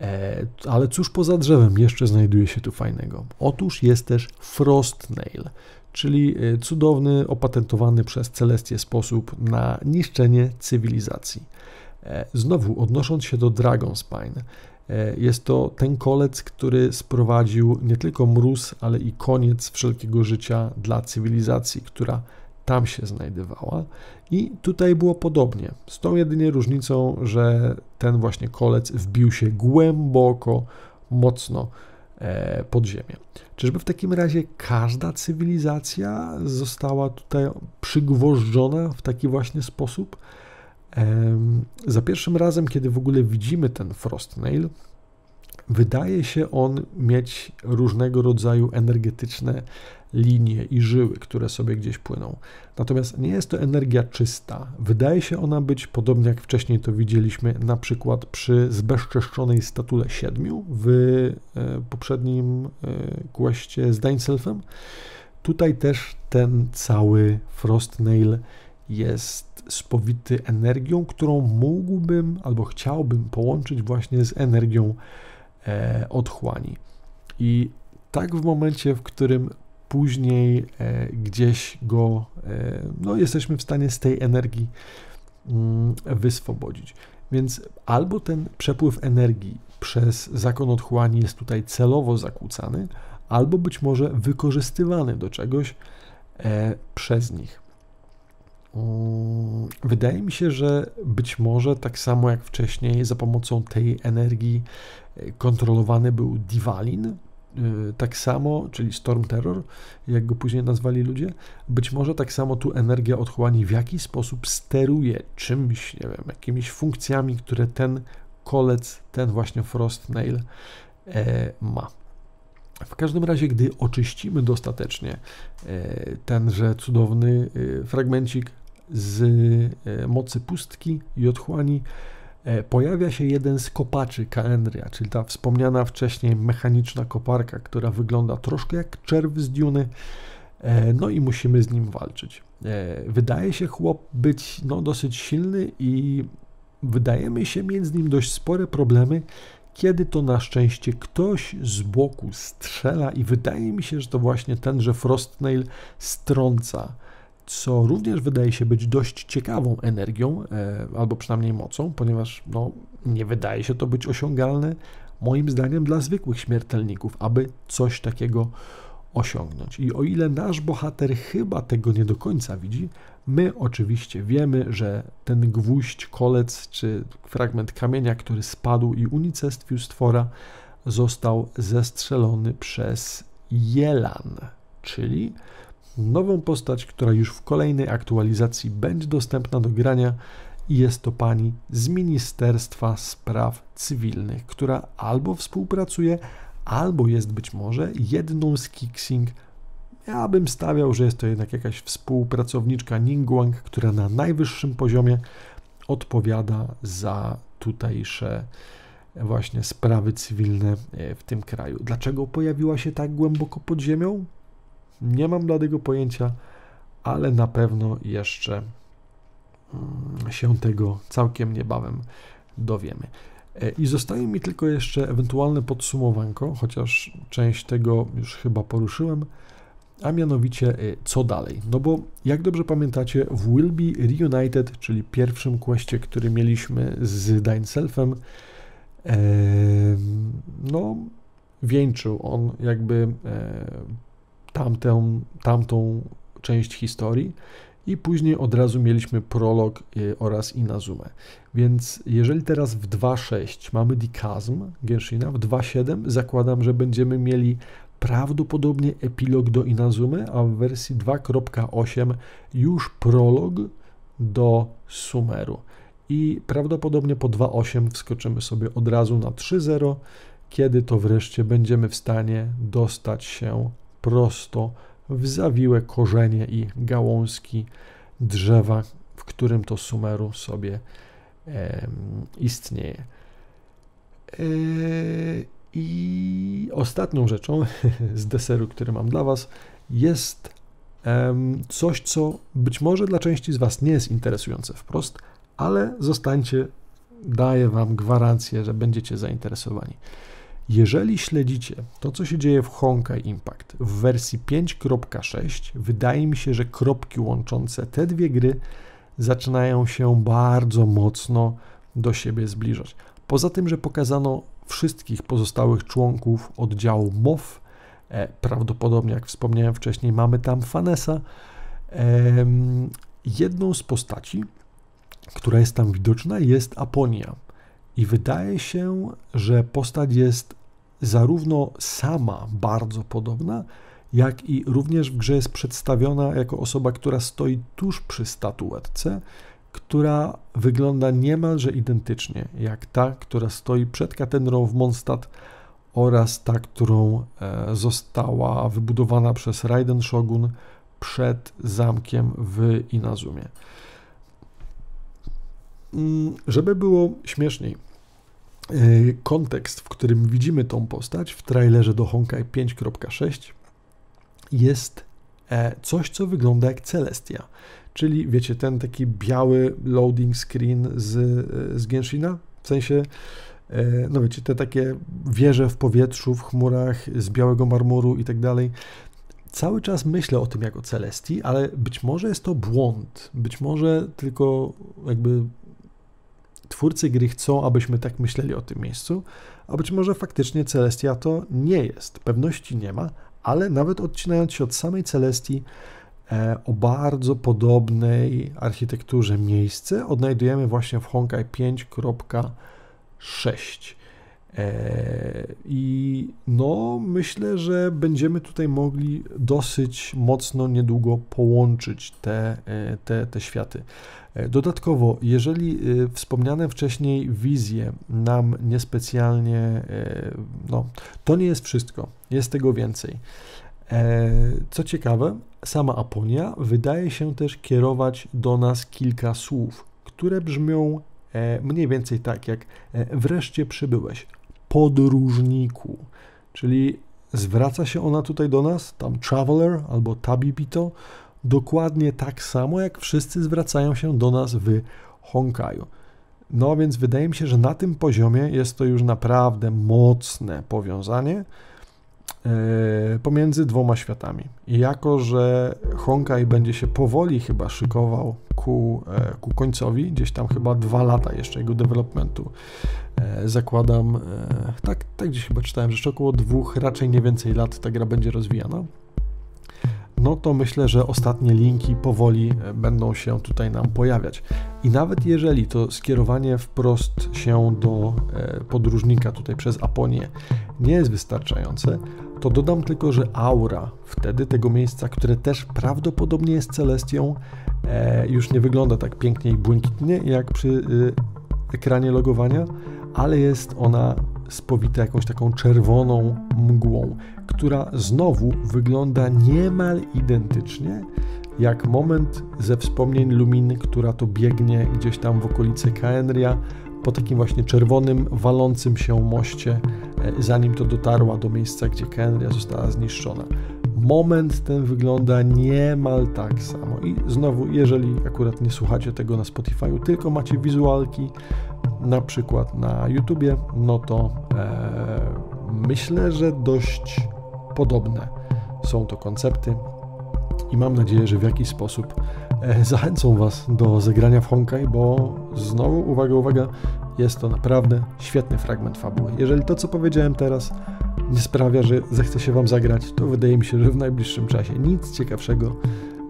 E, ale cóż poza drzewem jeszcze znajduje się tu fajnego? Otóż jest też Frostnail, czyli e, cudowny, opatentowany przez Celestię sposób na niszczenie cywilizacji. E, znowu odnosząc się do Dragonspine, jest to ten kolec, który sprowadził nie tylko mróz, ale i koniec wszelkiego życia dla cywilizacji, która tam się znajdowała. I tutaj było podobnie, z tą jedynie różnicą, że ten właśnie kolec wbił się głęboko, mocno e, pod ziemię. Czyżby w takim razie każda cywilizacja została tutaj przygwożdżona w taki właśnie sposób? Za pierwszym razem, kiedy w ogóle widzimy ten Frostnail, wydaje się on mieć różnego rodzaju energetyczne linie i żyły, które sobie gdzieś płyną. Natomiast nie jest to energia czysta. Wydaje się ona być, podobnie jak wcześniej to widzieliśmy, na przykład przy zbezczeszczonej statule siedmiu w e, poprzednim kłeście z Dainselfem. Tutaj też ten cały Frostnail jest spowity energią, którą mógłbym albo chciałbym połączyć właśnie z energią e, otchłani. I tak w momencie, w którym później e, gdzieś go, e, no jesteśmy w stanie z tej energii mm, wyswobodzić. Więc albo ten przepływ energii przez zakon otchłani jest tutaj celowo zakłócany, albo być może wykorzystywany do czegoś e, przez nich. Mm, wydaje mi się, że być może tak samo jak wcześniej za pomocą tej energii kontrolowany był Divalin, Y, tak samo, czyli Storm Terror, jak go później nazwali ludzie, być może tak samo tu energia otchłani w jakiś sposób steruje czymś, nie wiem, jakimiś funkcjami, które ten kolec, ten właśnie Frost Nail e, ma. W każdym razie, gdy oczyścimy dostatecznie e, tenże cudowny e, fragmencik z e, mocy pustki i otchłani, pojawia się jeden z kopaczy Kaendria, czyli ta wspomniana wcześniej mechaniczna koparka, która wygląda troszkę jak czerw z Duny, e, no i musimy z nim walczyć. E, wydaje się chłop być no, dosyć silny i wydajemy się mieć z nim dość spore problemy, kiedy to na szczęście ktoś z boku strzela i wydaje mi się, że to właśnie tenże Frostnail strąca co również wydaje się być dość ciekawą energią, e, albo przynajmniej mocą, ponieważ no, nie wydaje się to być osiągalne, moim zdaniem, dla zwykłych śmiertelników, aby coś takiego osiągnąć. I o ile nasz bohater chyba tego nie do końca widzi, my oczywiście wiemy, że ten gwóźdź, kolec czy fragment kamienia, który spadł i unicestwił stwora, został zestrzelony przez Jelan, czyli nową postać, która już w kolejnej aktualizacji będzie dostępna do grania i jest to pani z Ministerstwa Spraw Cywilnych, która albo współpracuje, albo jest być może jedną z Kicksing Ja bym stawiał, że jest to jednak jakaś współpracowniczka Ningguang, która na najwyższym poziomie odpowiada za tutejsze właśnie sprawy cywilne e, w tym kraju. Dlaczego pojawiła się tak głęboko pod ziemią? Nie mam bladego pojęcia, ale na pewno jeszcze mm, się tego całkiem niebawem dowiemy. E, I zostaje mi tylko jeszcze ewentualne podsumowanko, chociaż część tego już chyba poruszyłem, a mianowicie e, co dalej. No bo jak dobrze pamiętacie, w Will Be Reunited, czyli pierwszym kwestie, który mieliśmy z Dainselfem, no wieńczył on jakby tamtę, tamtą część historii i później od razu mieliśmy prolog y, oraz Inazumę. Więc jeżeli teraz w 2.6 mamy Dikazm Genshina, w 2.7 zakładam, że będziemy mieli prawdopodobnie epilog do Inazumy, a w wersji 2.8 już prolog do Sumeru. I prawdopodobnie po 2.8 wskoczymy sobie od razu na 3.0, kiedy to wreszcie będziemy w stanie dostać się prosto w zawiłe korzenie i gałązki drzewa, w którym to Sumeru sobie e, istnieje. E, I ostatnią rzeczą <laughs> z deseru, który mam dla Was, jest e, coś, co być może dla części z Was nie jest interesujące wprost, ale zostańcie, daję Wam gwarancję, że będziecie zainteresowani. Jeżeli śledzicie to, co się dzieje w Honkai Impact w wersji 5.6, wydaje mi się, że kropki łączące te dwie gry zaczynają się bardzo mocno do siebie zbliżać. Poza tym, że pokazano wszystkich pozostałych członków oddziału MOF, e, prawdopodobnie, jak wspomniałem wcześniej, mamy tam Fanesa. Jedną z postaci, która jest tam widoczna, jest Aponia. I wydaje się, że postać jest zarówno sama bardzo podobna, jak i również w grze jest przedstawiona jako osoba, która stoi tuż przy statuetce, która wygląda niemalże identycznie jak ta, która stoi przed katedrą w Mondstadt oraz ta, którą e, została wybudowana przez Raiden Shogun przed zamkiem w Inazumie. Mm, żeby było śmieszniej, e, kontekst, w którym widzimy tą postać w trailerze do Honkai 5.6 jest e, coś, co wygląda jak Celestia. Czyli wiecie, ten taki biały loading screen z, e, z Genshina, w sensie, no wiecie, te takie wieże w powietrzu, w chmurach z białego marmuru i tak dalej. Cały czas myślę o tym jako Celestii, ale być może jest to błąd. Być może tylko jakby twórcy gry chcą, abyśmy tak myśleli o tym miejscu, a być może faktycznie Celestia to nie jest. Pewności nie ma, ale nawet odcinając się od samej Celestii, e, o bardzo podobnej architekturze miejsce odnajdujemy właśnie w Honkai 5.6. E, I no, myślę, że będziemy tutaj mogli dosyć mocno niedługo połączyć te, e, te, te światy. E, dodatkowo, jeżeli wspomniane wcześniej wizje nam niespecjalnie, no, to nie jest wszystko, jest tego więcej. Co ciekawe, sama Aponia wydaje się też kierować do nas kilka słów, które brzmią mniej więcej tak jak wreszcie przybyłeś, podróżniku, czyli zwraca się ona tutaj do nas, tam traveler albo tabibito, dokładnie tak samo jak wszyscy zwracają się do nas w Honkaju. No więc wydaje mi się, że na tym poziomie jest to już naprawdę mocne powiązanie pomiędzy dwoma światami. I jako, że Honkai będzie się powoli chyba szykował ku, e, ku końcowi, gdzieś tam chyba dwa lata jeszcze jego developmentu, e, zakładam, tak, tak gdzieś chyba czytałem, że jeszcze około dwóch, raczej nie więcej lat ta gra będzie rozwijana no to myślę, że ostatnie linki powoli e, będą się tutaj nam pojawiać. I nawet jeżeli to skierowanie wprost się do e, podróżnika tutaj przez Aponię nie jest wystarczające, to dodam tylko, że aura wtedy tego miejsca, które też prawdopodobnie jest Celestią, e, już nie wygląda tak pięknie i błękitnie jak przy ekranie logowania, ale jest ona spowite jakąś taką czerwoną mgłą, która znowu wygląda niemal identycznie jak moment ze wspomnień Luminy, która to biegnie gdzieś tam w okolicy Kaenria po takim właśnie czerwonym, walącym się moście, e, zanim to dotarła do miejsca, gdzie Kaenria została zniszczona. Moment ten wygląda niemal tak samo. I znowu, jeżeli akurat nie słuchacie tego na Spotify, tylko macie wizualki, na przykład na YouTubie, no to e, myślę, że dość podobne są to koncepty i mam nadzieję, że w jakiś sposób e, zachęcą Was do zagrania w Honkai, bo znowu, uwaga, uwaga, jest to naprawdę świetny fragment fabuły. Jeżeli to, co powiedziałem teraz, nie sprawia, że zechce się Wam zagrać, to wydaje mi się, że w najbliższym czasie nic ciekawszego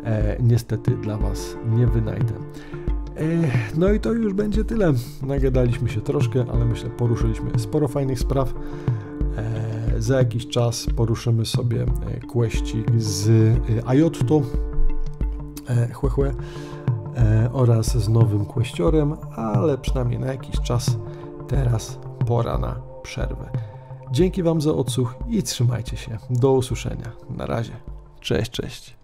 e, niestety dla Was nie wynajdę. No i to już będzie tyle. Nagadaliśmy się troszkę, ale myślę, poruszyliśmy sporo fajnych spraw. E, za jakiś czas poruszymy sobie e, kłeścik z e, Ajotto, e, chłe, chłe e, oraz z nowym kłeściorem, ale przynajmniej na jakiś czas teraz pora na przerwę. Dzięki Wam za odsłuch i trzymajcie się. Do usłyszenia. Na razie. Cześć, cześć.